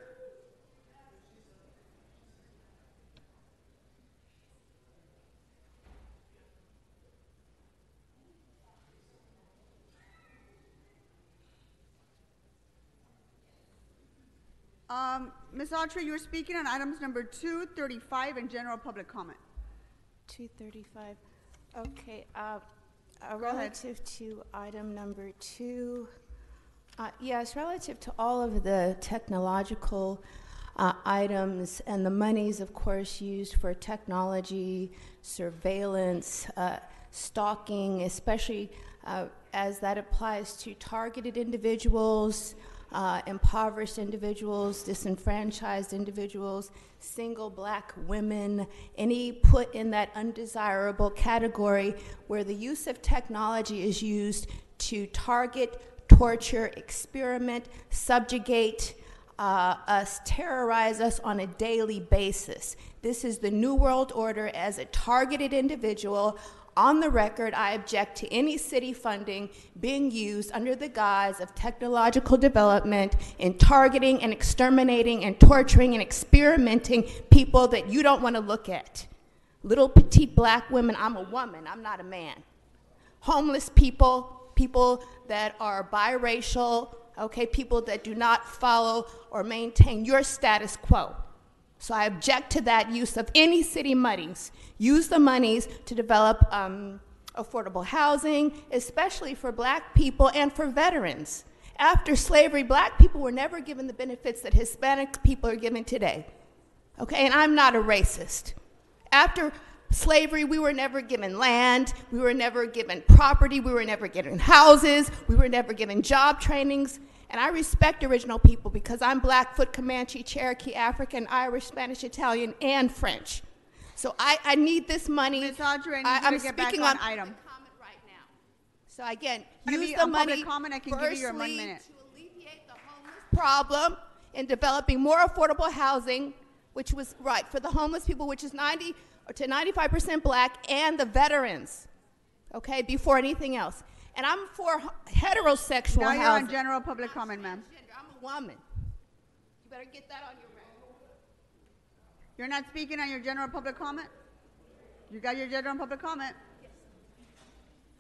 Um, Ms. Autry, you were speaking on items number 235 and general public comment. 235. Okay. Uh, uh, relative to item number two, uh, yes, relative to all of the technological uh, items and the monies, of course, used for technology, surveillance, uh, stalking, especially uh, as that applies to targeted individuals, uh, impoverished individuals, disenfranchised individuals, single black women, any put in that undesirable category where the use of technology is used to target, torture, experiment, subjugate uh, us, terrorize us on a daily basis. This is the New World Order as a targeted individual. On the record, I object to any city funding being used under the guise of technological development in targeting and exterminating and torturing and experimenting people that you don't want to look at. Little petite black women, I'm a woman, I'm not a man. Homeless people, people that are biracial, okay, people that do not follow or maintain your status quo. So I object to that use of any city monies. Use the monies to develop um, affordable housing, especially for black people and for veterans. After slavery, black people were never given the benefits that Hispanic people are given today. Okay, and I'm not a racist. After slavery, we were never given land, we were never given property, we were never given houses, we were never given job trainings. And I respect original people because I'm Blackfoot, Comanche, Cherokee, African, Irish, Spanish, Italian, and French. So I, I need this money. Ms. Autry, I need I, you I'm get back speaking on on item. So again, Gonna use the money comment, I can give you your one minute. to alleviate the homeless problem in developing more affordable housing, which was right for the homeless people, which is 90 or to 95% black, and the veterans. Okay, before anything else. And I'm for heterosexual Now you're on general public comment, ma'am. I'm a woman. You better get that on your record. You're not speaking on your general public comment? You got your general public comment?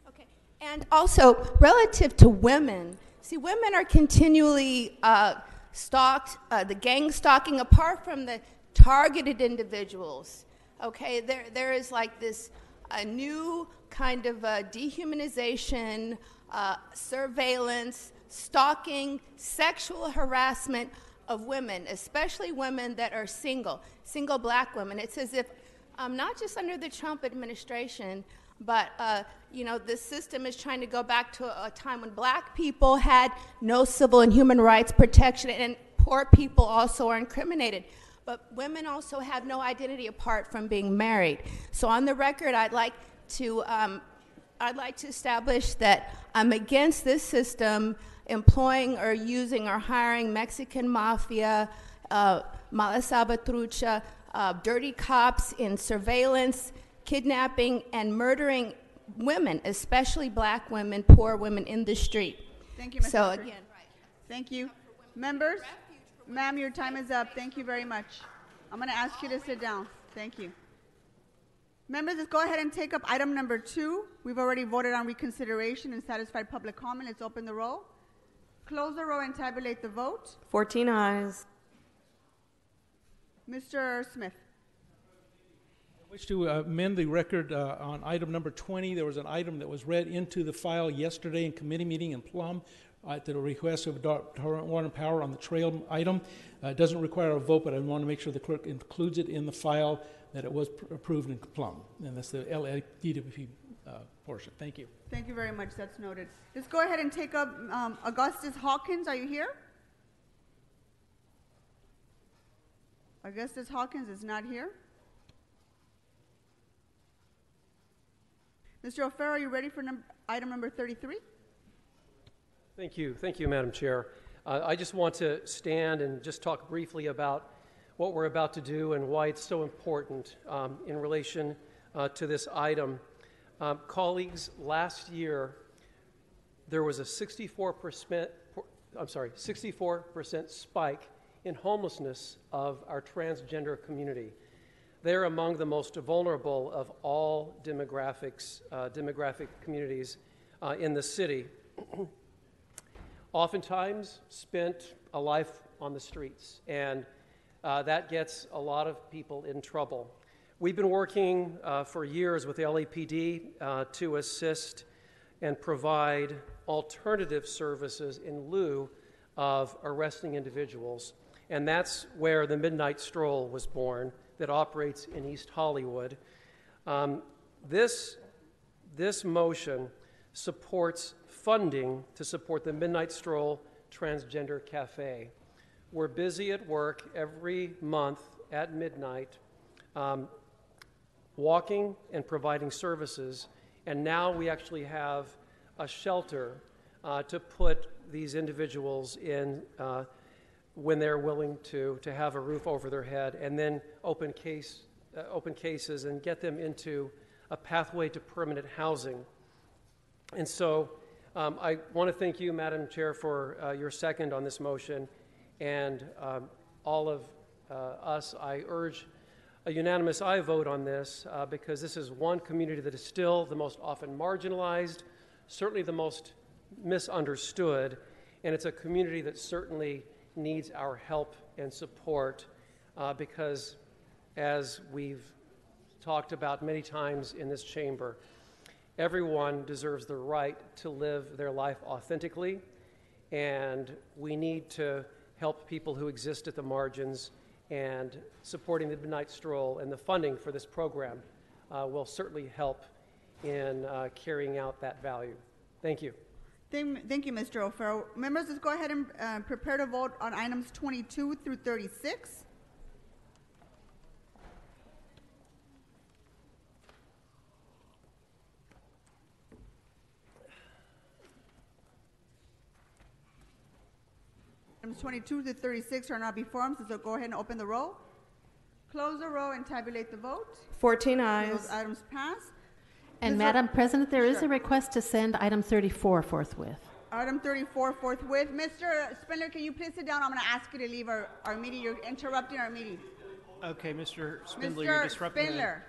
Okay. And also, relative to women, see, women are continually uh, stalked, uh, the gang stalking, apart from the targeted individuals. Okay, there, there is like this a new kind of uh, dehumanization, uh, surveillance, stalking, sexual harassment of women, especially women that are single, single black women. It's as if, um, not just under the Trump administration, but uh, you know, the system is trying to go back to a, a time when black people had no civil and human rights protection, and poor people also are incriminated. But women also have no identity apart from being married. So on the record, I'd like to um, I'd like to establish that I'm against this system employing or using or hiring Mexican mafia, uh, uh, dirty cops in surveillance, kidnapping, and murdering women, especially black women, poor women in the street. Thank you, Ms. So again, Thank you. Members, ma'am, your time is up. Thank you very much. I'm going to ask you to sit down. Thank you. Members, let's go ahead and take up item number two. We've already voted on reconsideration and satisfied public comment. Let's open the roll. Close the roll and tabulate the vote. 14 ayes. Mr. Smith. I wish to uh, amend the record uh, on item number 20. There was an item that was read into the file yesterday in committee meeting in Plum uh, at the request of Dar- Dar- Warren Power on the trail item. Uh, It doesn't require a vote, but I want to make sure the clerk includes it in the file that it was pr- approved in Plum. And that's the LADWP uh, portion. Thank you. Thank you very much. That's noted. Let's go ahead and take up um, Augustus Hawkins. Are you here? Augustus Hawkins is not here. Mr. O'Farrell, are you ready for num- item number 33? Thank you. Thank you, Madam Chair. Uh, I just want to stand and just talk briefly about what we're about to do and why it's so important um, in relation uh, to this item. Um, colleagues, last year there was a 64%, I'm sorry, 64% spike in homelessness of our transgender community. They're among the most vulnerable of all demographics, uh, demographic communities uh, in the city. Oftentimes spent a life on the streets, and uh, that gets a lot of people in trouble. We've been working uh, for years with the LAPD uh, to assist and provide alternative services in lieu of arresting individuals. And that's where the Midnight Stroll was born, that operates in East Hollywood. Um, this, this motion supports funding to support the Midnight Stroll Transgender Cafe. We're busy at work every month at midnight, um, walking and providing services, and now we actually have a shelter uh, to put these individuals in uh, when they're willing to, to have a roof over their head, and then open, case, uh, open cases and get them into a pathway to permanent housing. And so um, I want to thank you, Madam Chair, for uh, your second on this motion. And um, all of uh, us, I urge a unanimous aye vote on this uh, because this is one community that is still the most often marginalized, certainly the most misunderstood, and it's a community that certainly needs our help and support uh, because, as we've talked about many times in this chamber, everyone deserves the right to live their life authentically, and we need to help people who exist at the margins. And supporting the Midnight Stroll and the funding for this program uh, will certainly help in uh, carrying out that value. Thank you. Thank, thank you, Mr. O'Farrell. Members, let's go ahead and uh, prepare to vote on items 22 through 36. Items 22 to 36 are now before us, so go ahead and open the roll. Close the roll and tabulate the vote. 14 Those ayes. items pass. And Mr. Madam President, there is Sure. a request to send item 34 forthwith. Item 34 forthwith. Mr. Spindler, can you please sit down? I'm going to ask you to leave our, our meeting. You're interrupting our meeting. Okay, Mr. Spindler, you're Mr. disrupting. the- Spindler,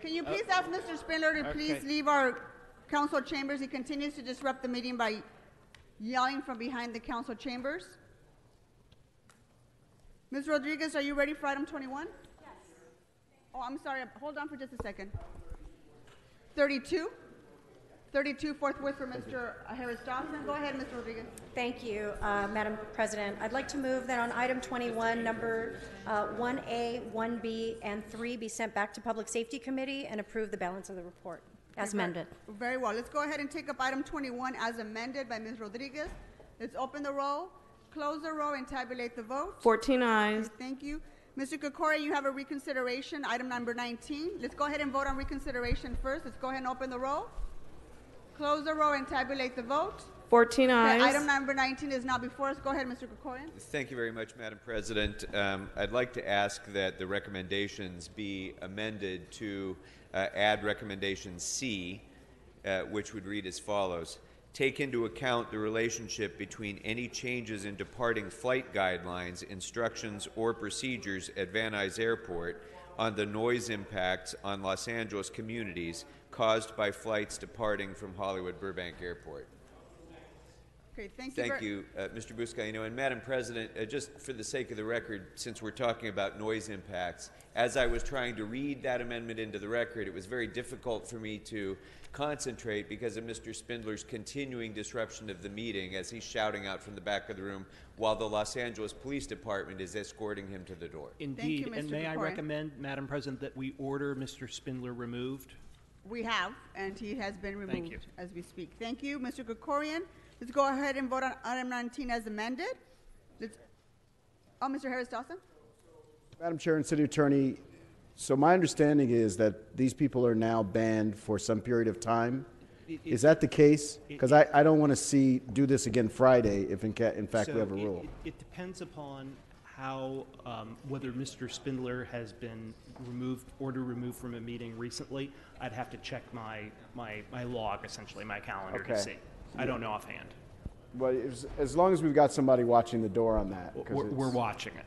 can you Uh, please ask Mr. Spindler to please okay. leave our council chambers? He continues to disrupt the meeting by yelling from behind the council chambers. Ms. Rodriguez, are you ready for item 21? Yes. Oh, I'm sorry. Hold on for just a second. 32? 32 forthwith for Mr. Harris Dawson. Go ahead, Ms. Rodriguez. Thank you, uh, Madam President. I'd like to move that on item 21, number uh, 1A, 1B, and 3 be sent back to Public Safety Committee and approve the balance of the report as amended. Very well. Let's go ahead and take up item 21 as amended by Ms. Rodriguez. Let's open the roll, close the roll, and tabulate the vote. 14 ayes. Thank you. Mr. Krekorian, you have a reconsideration, item number 19. Let's go ahead and vote on reconsideration first. Let's go ahead and open the roll, close the roll, and tabulate the vote. 14 Okay, ayes. Item number 19 is now before us. Go ahead, Mr. Krekorian. Thank you very much, Madam President. Um, I'd like to ask that the recommendations be amended to uh, add recommendation C, uh, which would read as follows. Take into account the relationship between any changes in departing flight guidelines, instructions, or procedures at Van Nuys Airport on the noise impacts on Los Angeles communities caused by flights departing from Hollywood Burbank Airport. Okay, thank you. Thank you, uh, Mr. Buscaino. And Madam President, uh, just for the sake of the record, since we're talking about noise impacts, as I was trying to read that amendment into the record, it was very difficult for me to concentrate because of Mr. Spindler's continuing disruption of the meeting as he's shouting out from the back of the room while the Los Angeles Police Department is escorting him to the door. Indeed, and Mr. may I recommend, Madam President, that we order Mr. Spindler removed? We have, and he has been removed as we speak. Thank you, Mr. Krekorian. Let's go ahead and vote on item 19 as amended. Let's, oh, Mr. Harris Dawson? Madam Chair and City Attorney, so my understanding is that these people are now banned for some period of time. It- Is it- that the case? Because I, I don't want to see, do this again Friday if in, ca- in fact we So have a it- rule. It, it depends upon how, um, whether Mr. Spindler has been removed, order removed from a meeting recently. I'd have to check my, my, my log, essentially, my calendar to Okay. see. I don't know offhand. But as, as long as we've got somebody watching the door on that. 'cause We're, we're it's- watching it.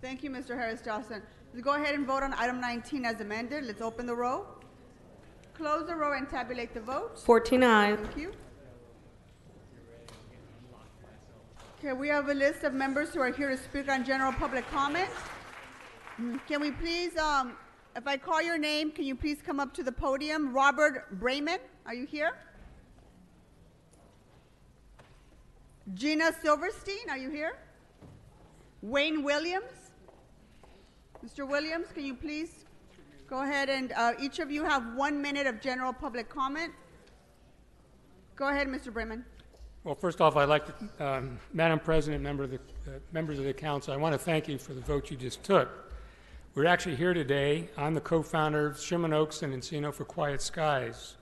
Thank you, Mr. Harris Dawson. Let's go ahead and vote on item 19 as amended. Let's open the roll, close the roll, and tabulate the vote. 14 ayes. Thank you. Okay, we have a list of members who are here to speak on general public comment. Can we please, um, if I call your name, can you please come up to the podium? Robert Brayman, are you here? Gina Silverstein, are you here? Wayne Williams? Mr. Williams, can you please go ahead and, uh, each of you have one minute of general public comment. Go ahead, Mr. Brayman. Well, first off, I'd like to, um, Madam President, member of the, uh, members of the council, I want to thank you for the vote you just took. We're actually here today. I'm the co-founder of Sherman Oaks and Encino for Quiet Skies.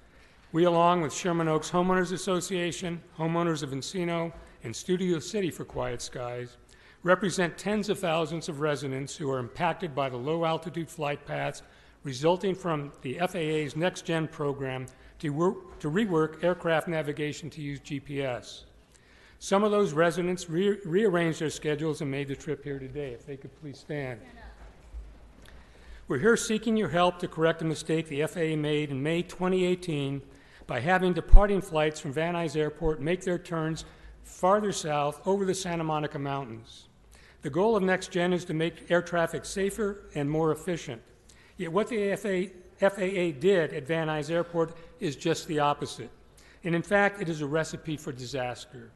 We, along with Sherman Oaks Homeowners Association, homeowners of Encino, and Studio City for Quiet Skies, represent tens of thousands of residents who are impacted by the low altitude flight paths resulting from the FAA's Next Gen program to, work, to rework aircraft navigation to use GPS. Some of those residents re- rearranged their schedules and made the trip here today. If they could please stand. We're here seeking your help to correct a mistake the FAA made in May 2018 by having departing flights from Van Nuys Airport make their turns farther south over the Santa Monica Mountains. The goal of NextGen is to make air traffic safer and more efficient. Yet what the FAA, FAA did at Van Nuys Airport is just the opposite. And in fact, it is a recipe for disaster.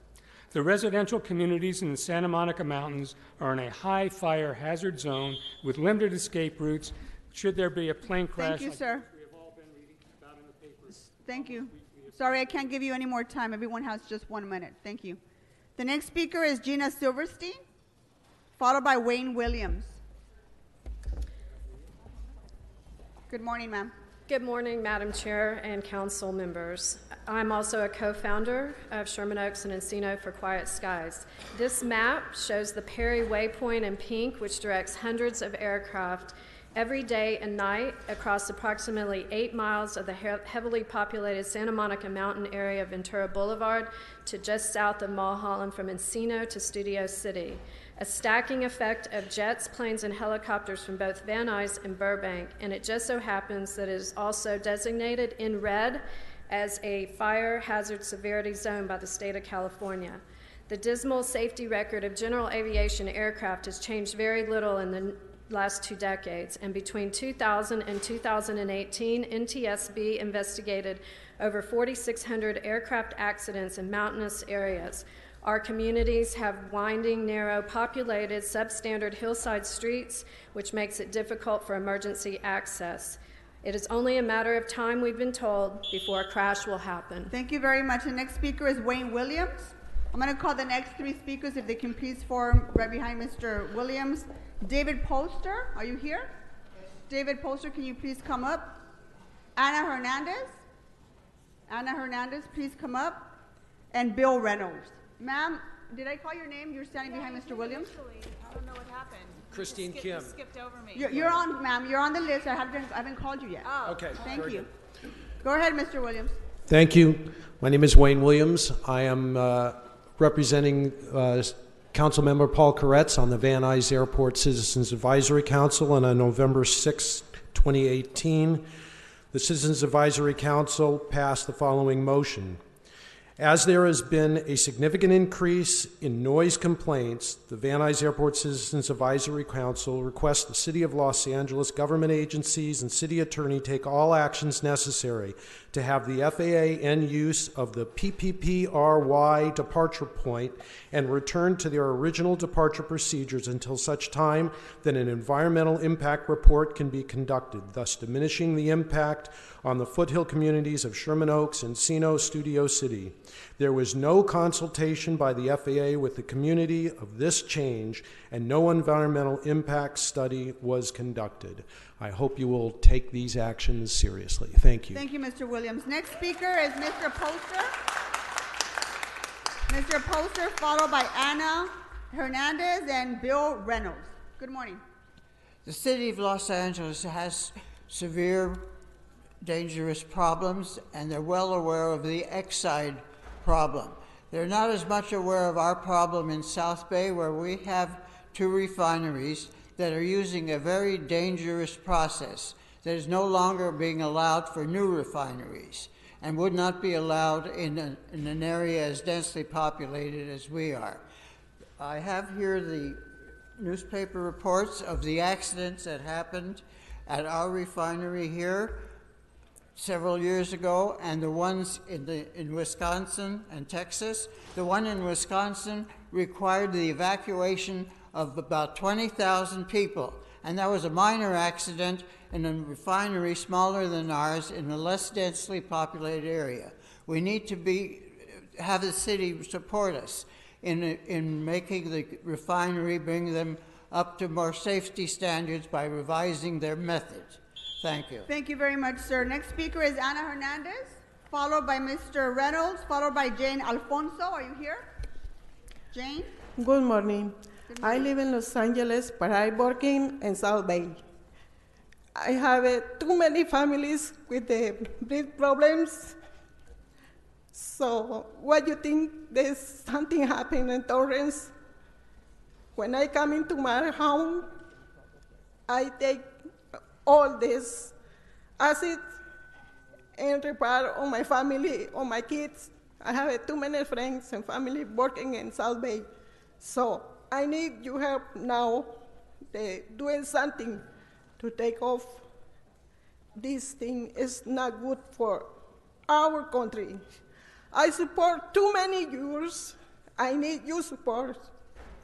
The residential communities in the Santa Monica Mountains are in a high fire hazard zone with limited escape routes should there be a plane crash. Thank you, like sir. Thank you. Sorry, I can't give you any more time. Everyone has just one minute. Thank you. The next speaker is Gina Silverstein, followed by Wayne Williams. Good morning, ma'am. Good morning, Madam Chair and council members. I'm also a co-founder of Sherman Oaks and Encino for Quiet Skies. This map shows the Perry Waypoint in pink, which directs hundreds of aircraft every day and night across approximately eight miles of the he- heavily populated Santa Monica Mountain area of Ventura Boulevard to just south of Mulholland from Encino to Studio City. A stacking effect of jets, planes, and helicopters from both Van Nuys and Burbank, and it just so happens that it is also designated in red as a fire hazard severity zone by the state of California. The dismal safety record of general aviation aircraft has changed very little in the last two decades, and between 2000 and 2018, NTSB investigated over 4,600 aircraft accidents in mountainous areas. Our communities have winding, narrow, populated, substandard hillside streets, which makes it difficult for emergency access. It is only a matter of time, we've been told, before a crash will happen. Thank you very much. The next speaker is Wayne Williams. I'm going to call the next three speakers if they can please form right behind Mr. Williams. David Poster, are you here? David Poster, can you please come up? Anna Hernandez? Anna Hernandez, please come up. And Bill Reynolds. Ma'am, did I call your name? You're standing behind Mr. Williams? I don't know what happened. Christine Skip- Kim. Skipped over me. You're, you're on, ma'am. You're on the list. I haven't, I haven't called you yet. Oh. Okay, Thank very you. Go ahead, Mr. Williams. Thank you. My name is Wayne Williams. I am uh, representing uh, Councilmember Paul Koretz on the Van Nuys Airport Citizens Advisory Council, and on November 6, 2018, the Citizens Advisory Council passed the following motion. As there has been a significant increase in noise complaints, the Van Nuys Airport Citizens Advisory Council requests the City of Los Angeles government agencies and city attorney take all actions necessary to have the FAA end use of the PPPRY departure point and return to their original departure procedures until such time that an environmental impact report can be conducted, thus diminishing the impact on the foothill communities of Sherman Oaks and Encino Studio City. There was no consultation by the FAA with the community of this change, and no environmental impact study was conducted. I hope you will take these actions seriously. Thank you. Thank you, Mr. Williams. Next speaker is Mr. Poster. Mr. Poster, followed by Anna Hernandez and Bill Reynolds. Good morning. The city of Los Angeles has severe, dangerous problems, and they're well aware of the Exide problem. They're not as much aware of our problem in South Bay, where we have two refineries that are using a very dangerous process that is no longer being allowed for new refineries and would not be allowed in, a, in an area as densely populated as we are. I have here the newspaper reports of the accidents that happened at our refinery here several years ago and the ones in, the, in Wisconsin and Texas. The one in Wisconsin required the evacuation of about 20,000 people, and that was a minor accident in a refinery smaller than ours in a less densely populated area. We need to be, have the city support us in, in making the refinery bring them up to more safety standards by revising their methods. Thank you. Thank you very much, sir. Next speaker is Ana Hernandez, followed by Mr. Reynolds, followed by Jane Alfonso. Are you here? Jane? Good morning. Good morning. I live in Los Angeles, but I'm working in South Bay. I have uh, too many families with the breath problems. So, what you think? There's something happening in Torrance. When I come into my home, I take all this acid and repair on my family, on my kids. I have uh, too many friends and family working in South Bay. So I need your help now, the, doing something to take off. This thing is not good for our country. I support too many years. I need your support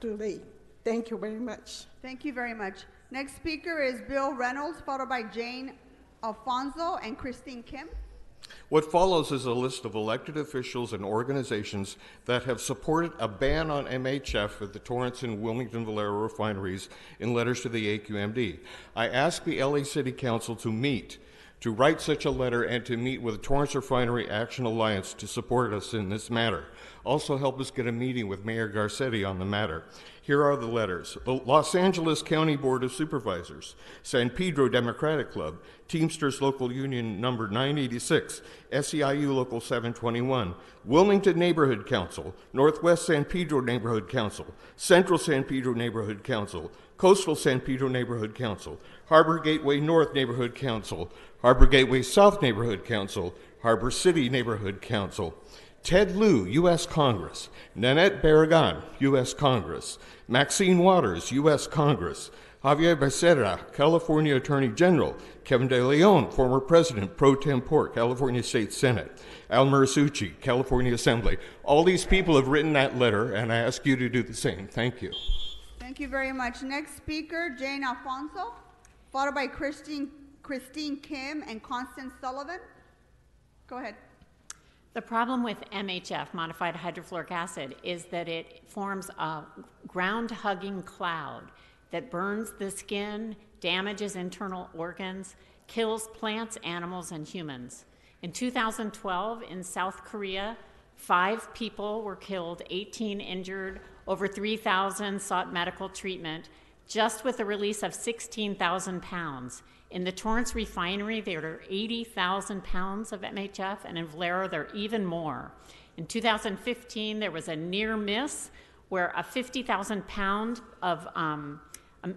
today. Thank you very much. Thank you very much. Next speaker is Bill Reynolds, followed by Jane Alfonso and Christine Kim. What follows is a list of elected officials and organizations that have supported a ban on MHF at the Torrance and Wilmington Valero refineries in letters to the AQMD. I ask the LA City Council to meet, to write such a letter, and to meet with the Torrance Refinery Action Alliance to support us in this matter. Also, help us get a meeting with Mayor Garcetti on the matter. Here are the letters Los Angeles County Board of Supervisors, San Pedro Democratic Club, Teamsters Local Union Number 986, SEIU Local 721, Wilmington Neighborhood Council, Northwest San Pedro Neighborhood Council, Central San Pedro Neighborhood Council, Coastal San Pedro Neighborhood Council, Harbor Gateway North Neighborhood Council, Harbor Gateway South Neighborhood Council, Harbor City Neighborhood Council. Ted Lieu, U.S. Congress, Nanette Barragan, U.S. Congress, Maxine Waters, U.S. Congress, Javier Becerra, California Attorney General, Kevin De Leon, former President pro tempore, California State Senate, Al Muratsuchi, California Assembly. All these people have written that letter, and I ask you to do the same. Thank you. Thank you very much. Next speaker, Jane Alfonso, followed by Christine, Christine Kim and Constance Sullivan. Go ahead. The problem with MHF, modified hydrofluoric acid, is that it forms a ground hugging cloud that burns the skin, damages internal organs, kills plants, animals, and humans. In 2012, in South Korea, five people were killed, 18 injured, over 3,000 sought medical treatment just with the release of 16,000 pounds. In the Torrance refinery, there are 80,000 pounds of MHF, and in Valero, there are even more. In 2015, there was a near miss where a 50,000 pound of um,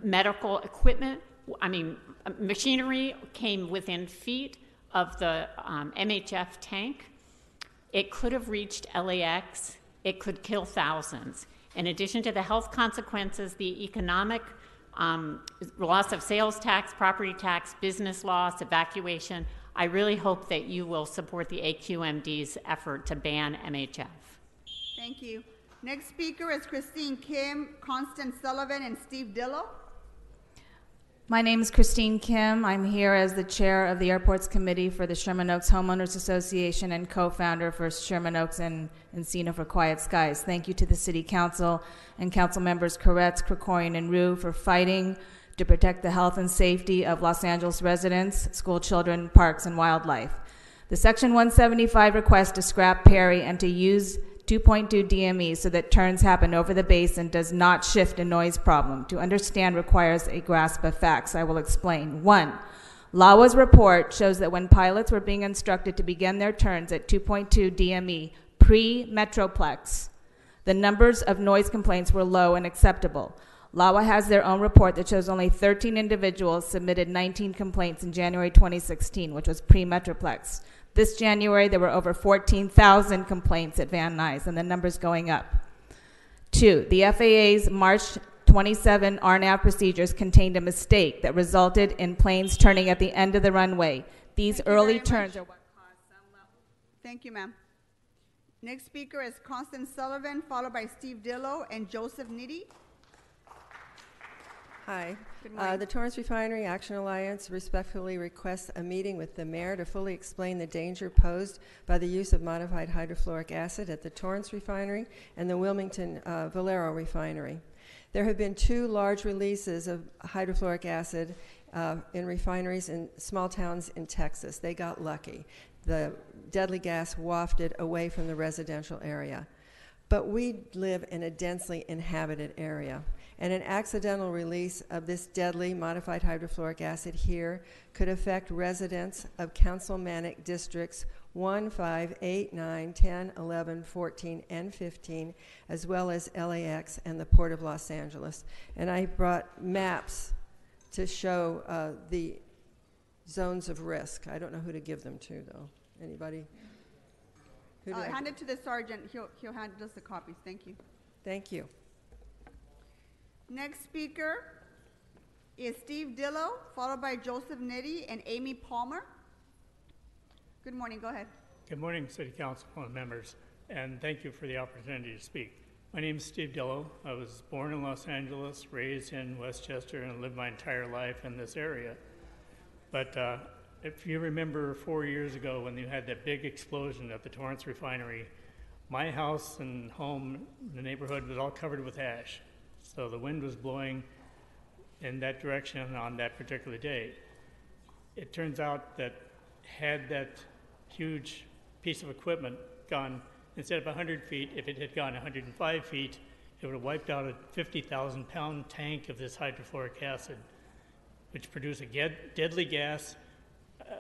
medical equipment, I mean, machinery came within feet of the um, MHF tank. It could have reached LAX, it could kill thousands. In addition to the health consequences, the economic um, loss of sales tax, property tax, business loss, evacuation. I really hope that you will support the AQMD's effort to ban MHF. Thank you. Next speaker is Christine Kim, Constance Sullivan, and Steve Dillo. My name is Christine Kim. I'm here as the chair of the Airports Committee for the Sherman Oaks Homeowners Association and co founder for Sherman Oaks and Encino for Quiet Skies. Thank you to the City Council and Council members Koretz, Krekorian, and Ryu for fighting to protect the health and safety of Los Angeles residents, school children, parks, and wildlife. The Section 175 request to scrap Perry and to use 2.2 DME so that turns happen over the basin does not shift a noise problem. To understand requires a grasp of facts. I will explain. One, LAWA's report shows that when pilots were being instructed to begin their turns at 2.2 DME pre Metroplex, the numbers of noise complaints were low and acceptable. LAWA has their own report that shows only 13 individuals submitted 19 complaints in January 2016, which was pre Metroplex. This January, there were over 14,000 complaints at Van Nuys, and the number's going up. Two, the FAA's March 27 RNAV procedures contained a mistake that resulted in planes turning at the end of the runway. These Thank early turns much. are what Thank you, ma'am. Next speaker is Constance Sullivan, followed by Steve Dillo and Joseph Nitti. Hi. Good Uh, morning. The Torrance Refinery Action Alliance respectfully requests a meeting with the mayor to fully explain the danger posed by the use of modified hydrofluoric acid at the Torrance Refinery and the Wilmington uh, Valero Refinery. There have been two large releases of hydrofluoric acid uh, in refineries in small towns in Texas. They got lucky. the deadly gas wafted away from the residential area. But we live in a densely inhabited area, and an accidental release of this deadly modified hydrofluoric acid here could affect residents of councilmanic districts 1, 5, 8, 9, 10, 11, 14, and 15, as well as LAX and the Port of Los Angeles. And I brought maps to show uh, the zones of risk. I don't know who to give them to, though. Anybody? Who Uh, hand it to the sergeant. He'll, he'll hand us the copies. Thank you. Thank you. Next speaker is Steve Dillo, followed by Joseph Nitti and Amy Palmer. Good morning. Go ahead. Good morning, City Council members, and thank you for the opportunity to speak. My name is Steve Dillo. I was born in Los Angeles, raised in Westchester, and lived my entire life in this area. But uh, if you remember four years ago when you had that big explosion at the Torrance refinery, my house and home, in the neighborhood was all covered with ash. So the wind was blowing in that direction on that particular day. It turns out that had that huge piece of equipment gone, instead of 100 feet, if it had gone 105 feet, it would have wiped out a 50,000 pound tank of this hydrofluoric acid, which produced a deadly gas.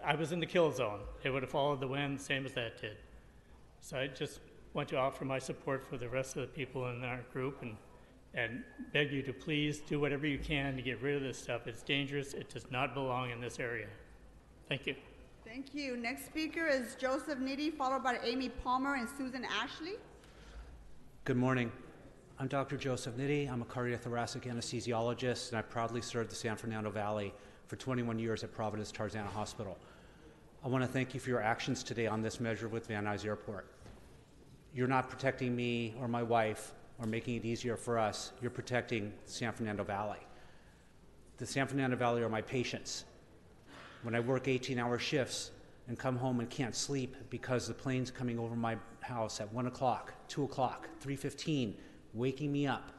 I was in the kill zone. It would have followed the wind, same as that did. So I just want to offer my support for the rest of the people in our group and, and beg you to please do whatever you can to get rid of this stuff. It's dangerous. It does not belong in this area. Thank you. Thank you. Next speaker is Joseph Nitty, followed by Amy Palmer and Susan Ashley. Good morning. I'm Dr. Joseph Nitty. I'm a cardiothoracic anesthesiologist, and I proudly served the San Fernando Valley for 21 years at Providence Tarzana Hospital. I want to thank you for your actions today on this measure with Van Nuys Airport. You're not protecting me or my wife or making it easier for us. You're protecting San Fernando Valley. The San Fernando Valley are my patients. When I work 18 hour shifts and come home and can't sleep because the plane's coming over my house at 1 o'clock, 2 o'clock, 3.15, waking me up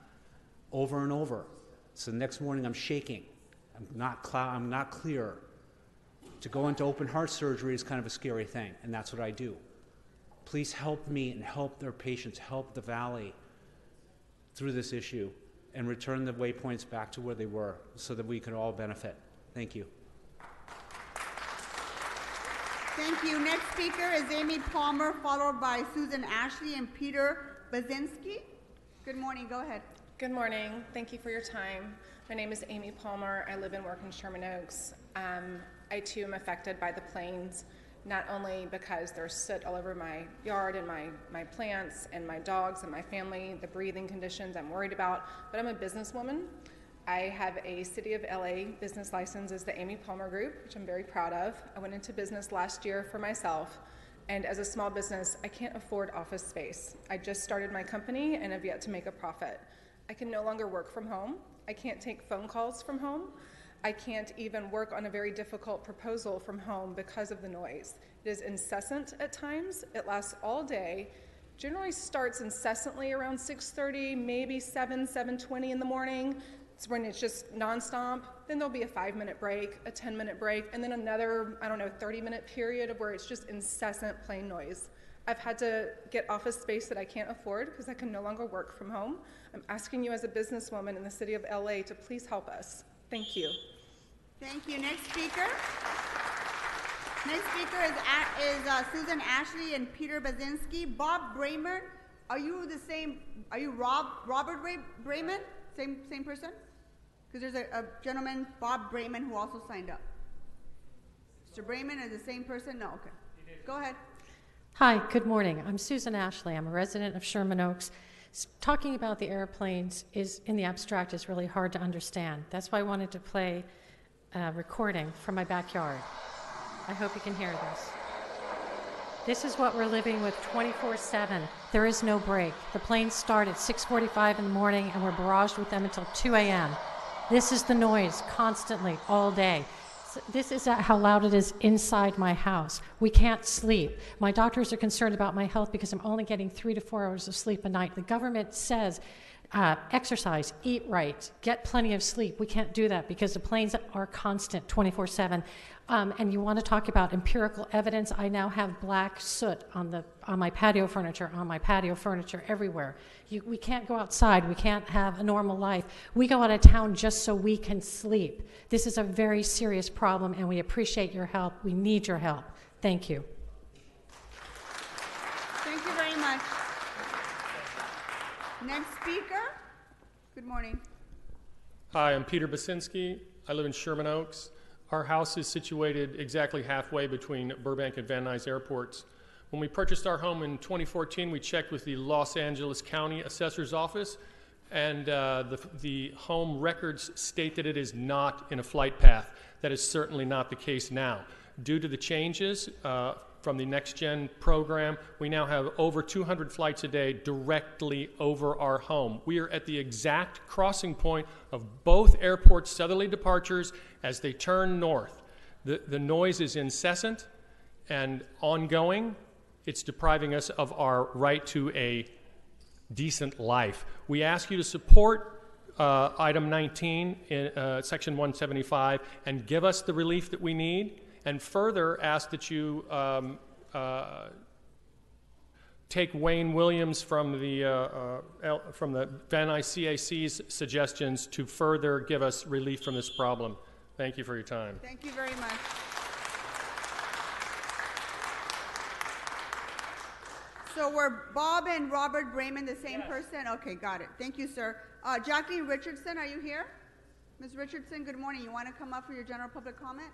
over and over. So the next morning I'm shaking. I'm not, clou- I'm not clear. To go into open heart surgery is kind of a scary thing, and that's what I do. Please help me and help their patients, help the valley through this issue, and return the waypoints back to where they were so that we can all benefit. Thank you. Thank you. Next speaker is Amy Palmer, followed by Susan Ashley and Peter Bazinski. Good morning. Go ahead. Good morning. Thank you for your time. My name is Amy Palmer. I live and work in Sherman Oaks. Um, I too am affected by the planes, not only because there's soot all over my yard and my, my plants and my dogs and my family, the breathing conditions I'm worried about, but I'm a businesswoman. I have a City of LA business license as the Amy Palmer Group, which I'm very proud of. I went into business last year for myself, and as a small business, I can't afford office space. I just started my company and have yet to make a profit. I can no longer work from home. I can't take phone calls from home. I can't even work on a very difficult proposal from home because of the noise. It is incessant at times. It lasts all day. Generally starts incessantly around 6:30, maybe 7, 7:20 in the morning. It's when it's just nonstop. Then there'll be a five-minute break, a 10-minute break, and then another, I don't know, 30-minute period of where it's just incessant plain noise. I've had to get office space that I can't afford because I can no longer work from home. I'm asking you as a businesswoman in the city of LA to please help us. Thank you. Thank you. Next speaker. Next speaker is, is uh, Susan Ashley and Peter Bazinski. Bob Bramer, are you the same? Are you Rob Robert Ray, Brayman? Same same person? Because there's a, a gentleman, Bob Brayman, who also signed up. Mr. Brayman is the same person? No. Okay. Go ahead. Hi, good morning. I'm Susan Ashley. I'm a resident of Sherman Oaks. Talking about the airplanes is, in the abstract, is really hard to understand. That's why I wanted to play a recording from my backyard. I hope you can hear this. This is what we're living with 24/7. There is no break. The planes start at 6:45 in the morning, and we're barraged with them until 2 a.m. This is the noise constantly all day. This is uh, how loud it is inside my house. We can't sleep. My doctors are concerned about my health because I'm only getting three to four hours of sleep a night. The government says Uh, exercise, eat right, get plenty of sleep. We can't do that because the planes are constant 24 7. Um, and you want to talk about empirical evidence? I now have black soot on, the, on my patio furniture, on my patio furniture, everywhere. You, we can't go outside. We can't have a normal life. We go out of town just so we can sleep. This is a very serious problem, and we appreciate your help. We need your help. Thank you. Thank you very much. Next speaker. Good morning. Hi, I'm Peter Basinski. I live in Sherman Oaks. Our house is situated exactly halfway between Burbank and Van Nuys airports. When we purchased our home in 2014, we checked with the Los Angeles County Assessor's Office, and uh, the, the home records state that it is not in a flight path. That is certainly not the case now. Due to the changes uh, from the NextGen program, we now have over 200 flights a day directly over our home. We are at the exact crossing point of both airports' southerly departures as they turn north. The, the noise is incessant and ongoing. It's depriving us of our right to a decent life. We ask you to support uh, item 19 in uh, section 175 and give us the relief that we need and further ask that you um, uh, take Wayne Williams from the, uh, uh, L- from the Van Nuys CAC's suggestions to further give us relief from this problem. Thank you for your time. Thank you very much. So were Bob and Robert Brayman the same person? Okay, got it. Thank you, sir. Uh, Jacqueline Richardson, are you here? Ms. Richardson, good morning. You want to come up for your general public comment?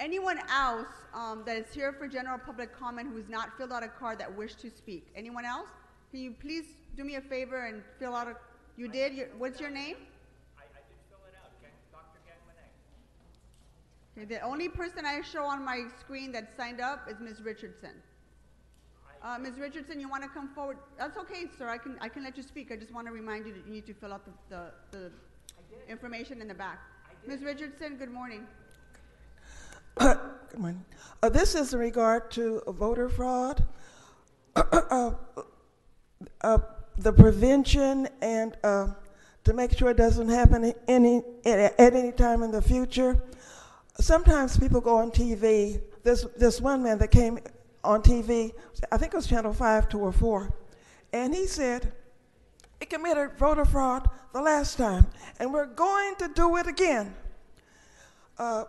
Anyone else um, that is here for general public comment who's not filled out a card that wish to speak? Anyone else? Can you please do me a favor and fill out a? You did. Your, what's your name? I, I did fill it out, Dr. Gang okay, the only person I show on my screen that signed up is Ms. Richardson. Uh, Ms. Richardson, you want to come forward? That's okay, sir. I can I can let you speak. I just want to remind you that you need to fill out the the, the information in the back. Ms. Richardson, good morning. Good morning. Uh, this is in regard to voter fraud, uh, uh, the prevention, and uh, to make sure it doesn't happen any at, at any time in the future. Sometimes people go on TV. This this one man that came on TV, I think it was Channel Five, two or four, and he said he committed voter fraud the last time, and we're going to do it again. Uh,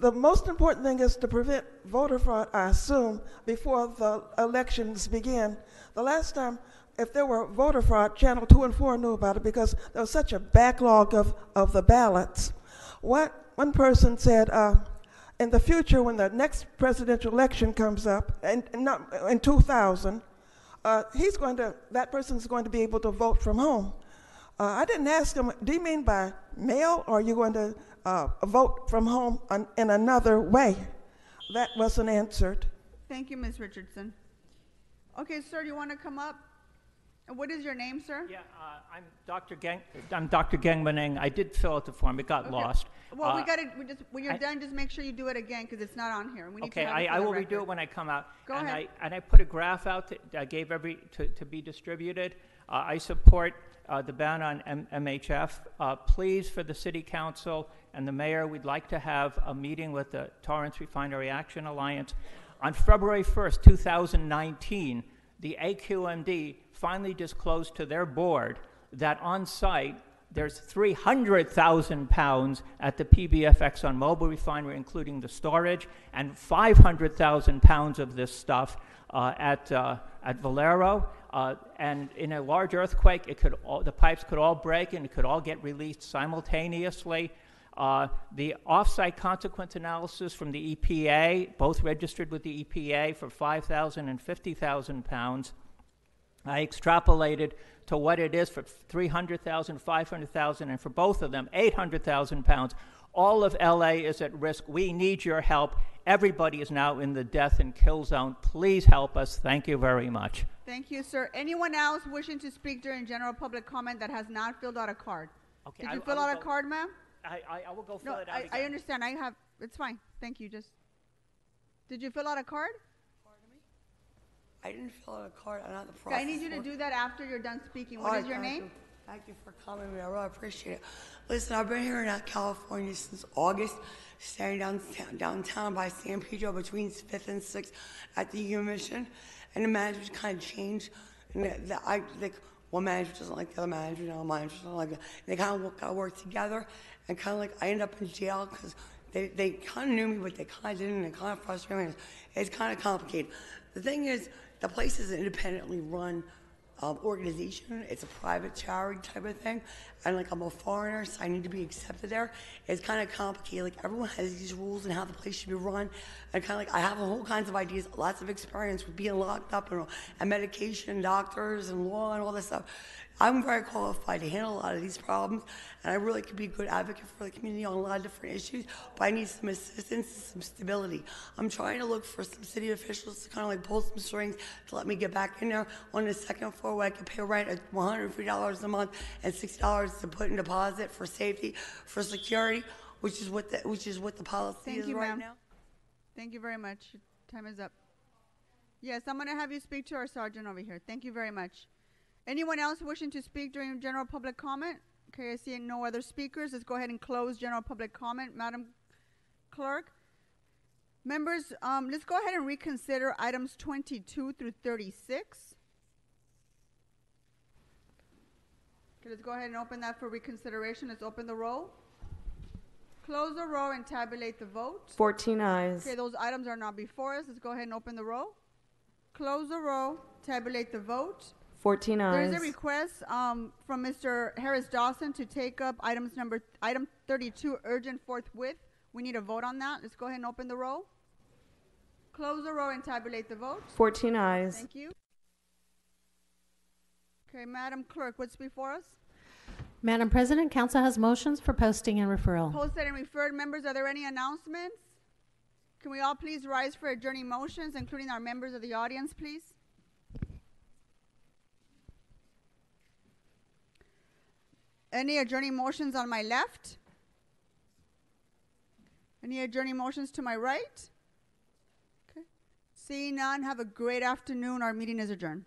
the most important thing is to prevent voter fraud, I assume, before the elections begin. The last time, if there were voter fraud, Channel 2 and 4 knew about it because there was such a backlog of, of the ballots. What one person said, uh, in the future, when the next presidential election comes up, and, and not, in 2000, uh, he's going to, that person's going to be able to vote from home. Uh, I didn't ask him, do you mean by mail, or are you going to uh, a vote from home on, in another way? That wasn't answered. Thank you, Ms. Richardson. Okay, sir, do you want to come up? And what is your name, sir? Yeah, uh, I'm Dr. Gang. I'm Dr. Gangmaning. I did fill out the form. It got Okay. lost. Well, we Uh, got to, we just, when you're I- done, just make sure you do it again because it's not on here. We need Okay, to have I, I will record. redo it when I come out. Go and ahead. I, and I put a graph out that I gave every, to, to be distributed. Uh, I support uh, the ban on M- MHF. Uh, please, for the city council and the mayor, we'd like to have a meeting with the Torrance Refinery Action Alliance. On February 1st, 2019, the AQMD finally disclosed to their board that on site there's 300,000 pounds at the PBF ExxonMobil refinery, including the storage, and 500,000 pounds of this stuff uh, at, uh, at Valero. Uh, and in a large earthquake, it could all, the pipes could all break and it could all get released simultaneously. Uh, the offsite consequence analysis from the EPA, both registered with the EPA for 5,000 and 50,000 pounds, I extrapolated to what it is for 300,000, 500,000, and for both of them, 800,000 pounds. All of LA is at risk. We need your help. Everybody is now in the death and kill zone. Please help us. Thank you very much. Thank you, sir. Anyone else wishing to speak during general public comment that has not filled out a card? Okay, Did you I fill will out a card, ma'am? I, I, I will go No, fill it out I, again. I understand. I have, it's fine. Thank you. Just, did you fill out a card? I didn't fill out a card. I'm not the Okay, process. I need you to for- do that after you're done speaking. All What right, is your thank name? you. Thank you for coming me. I really appreciate it. Listen, I've been here in California since August, staying downtown, downtown by San Pedro between 5th and 6th at the U Mission. And the management kind of changed. And the, the, I, like, one manager doesn't like the other manager, the other manager doesn't like it. They kind of work, work together. And kind of like, I end up in jail because they, they kind of knew me, but they kind of didn't. And kind of frustrated me. It's kind of complicated. The thing is, the place is an independently run um, organization. It's a private charity type of thing. And like I'm a foreigner, so I need to be accepted there. It's kind of complicated. Like everyone has these rules and how the place should be run. And kind of like I have all kinds of ideas, lots of experience with being locked up and, and medication, doctors, and law and all this stuff. I'm very qualified to handle a lot of these problems, and I really could be a good advocate for the community on a lot of different issues. But I need some assistance, and some stability. I'm trying to look for some city officials to kind of like pull some strings to let me get back in there on the second floor where I can pay rent at $150 a month and $60 to put in deposit for safety, for security, which is what the which is what the policy Thank is you, right now. Thank you very much. Your Time is up. Yes, I'm going to have you speak to our sergeant over here. Thank you very much. Anyone else wishing to speak during general public comment? Okay, I see no other speakers. Let's go ahead and close general public comment, Madam Clerk. Members, um, let's go ahead and reconsider items 22 through 36. Okay, let's go ahead and open that for reconsideration. Let's open the roll. Close the roll and tabulate the vote. 14 ayes. Okay, those items are not before us. Let's go ahead and open the roll. Close the roll, tabulate the vote. 14 There ayes. is a request um, from Mr. Harris Dawson to take up items number, item 32, urgent forthwith. We need a vote on that. Let's go ahead and open the roll. Close the roll and tabulate the vote. 14 ayes. Thank you. Okay, Madam Clerk, what's before us? Madam President, council has motions for posting and referral. Posted and referred members, are there any announcements? Can we all please rise for adjourning motions, including our members of the audience, please? Any adjourning motions on my left? Any adjourning motions to my right? Okay. Seeing none, have a great afternoon. Our meeting is adjourned.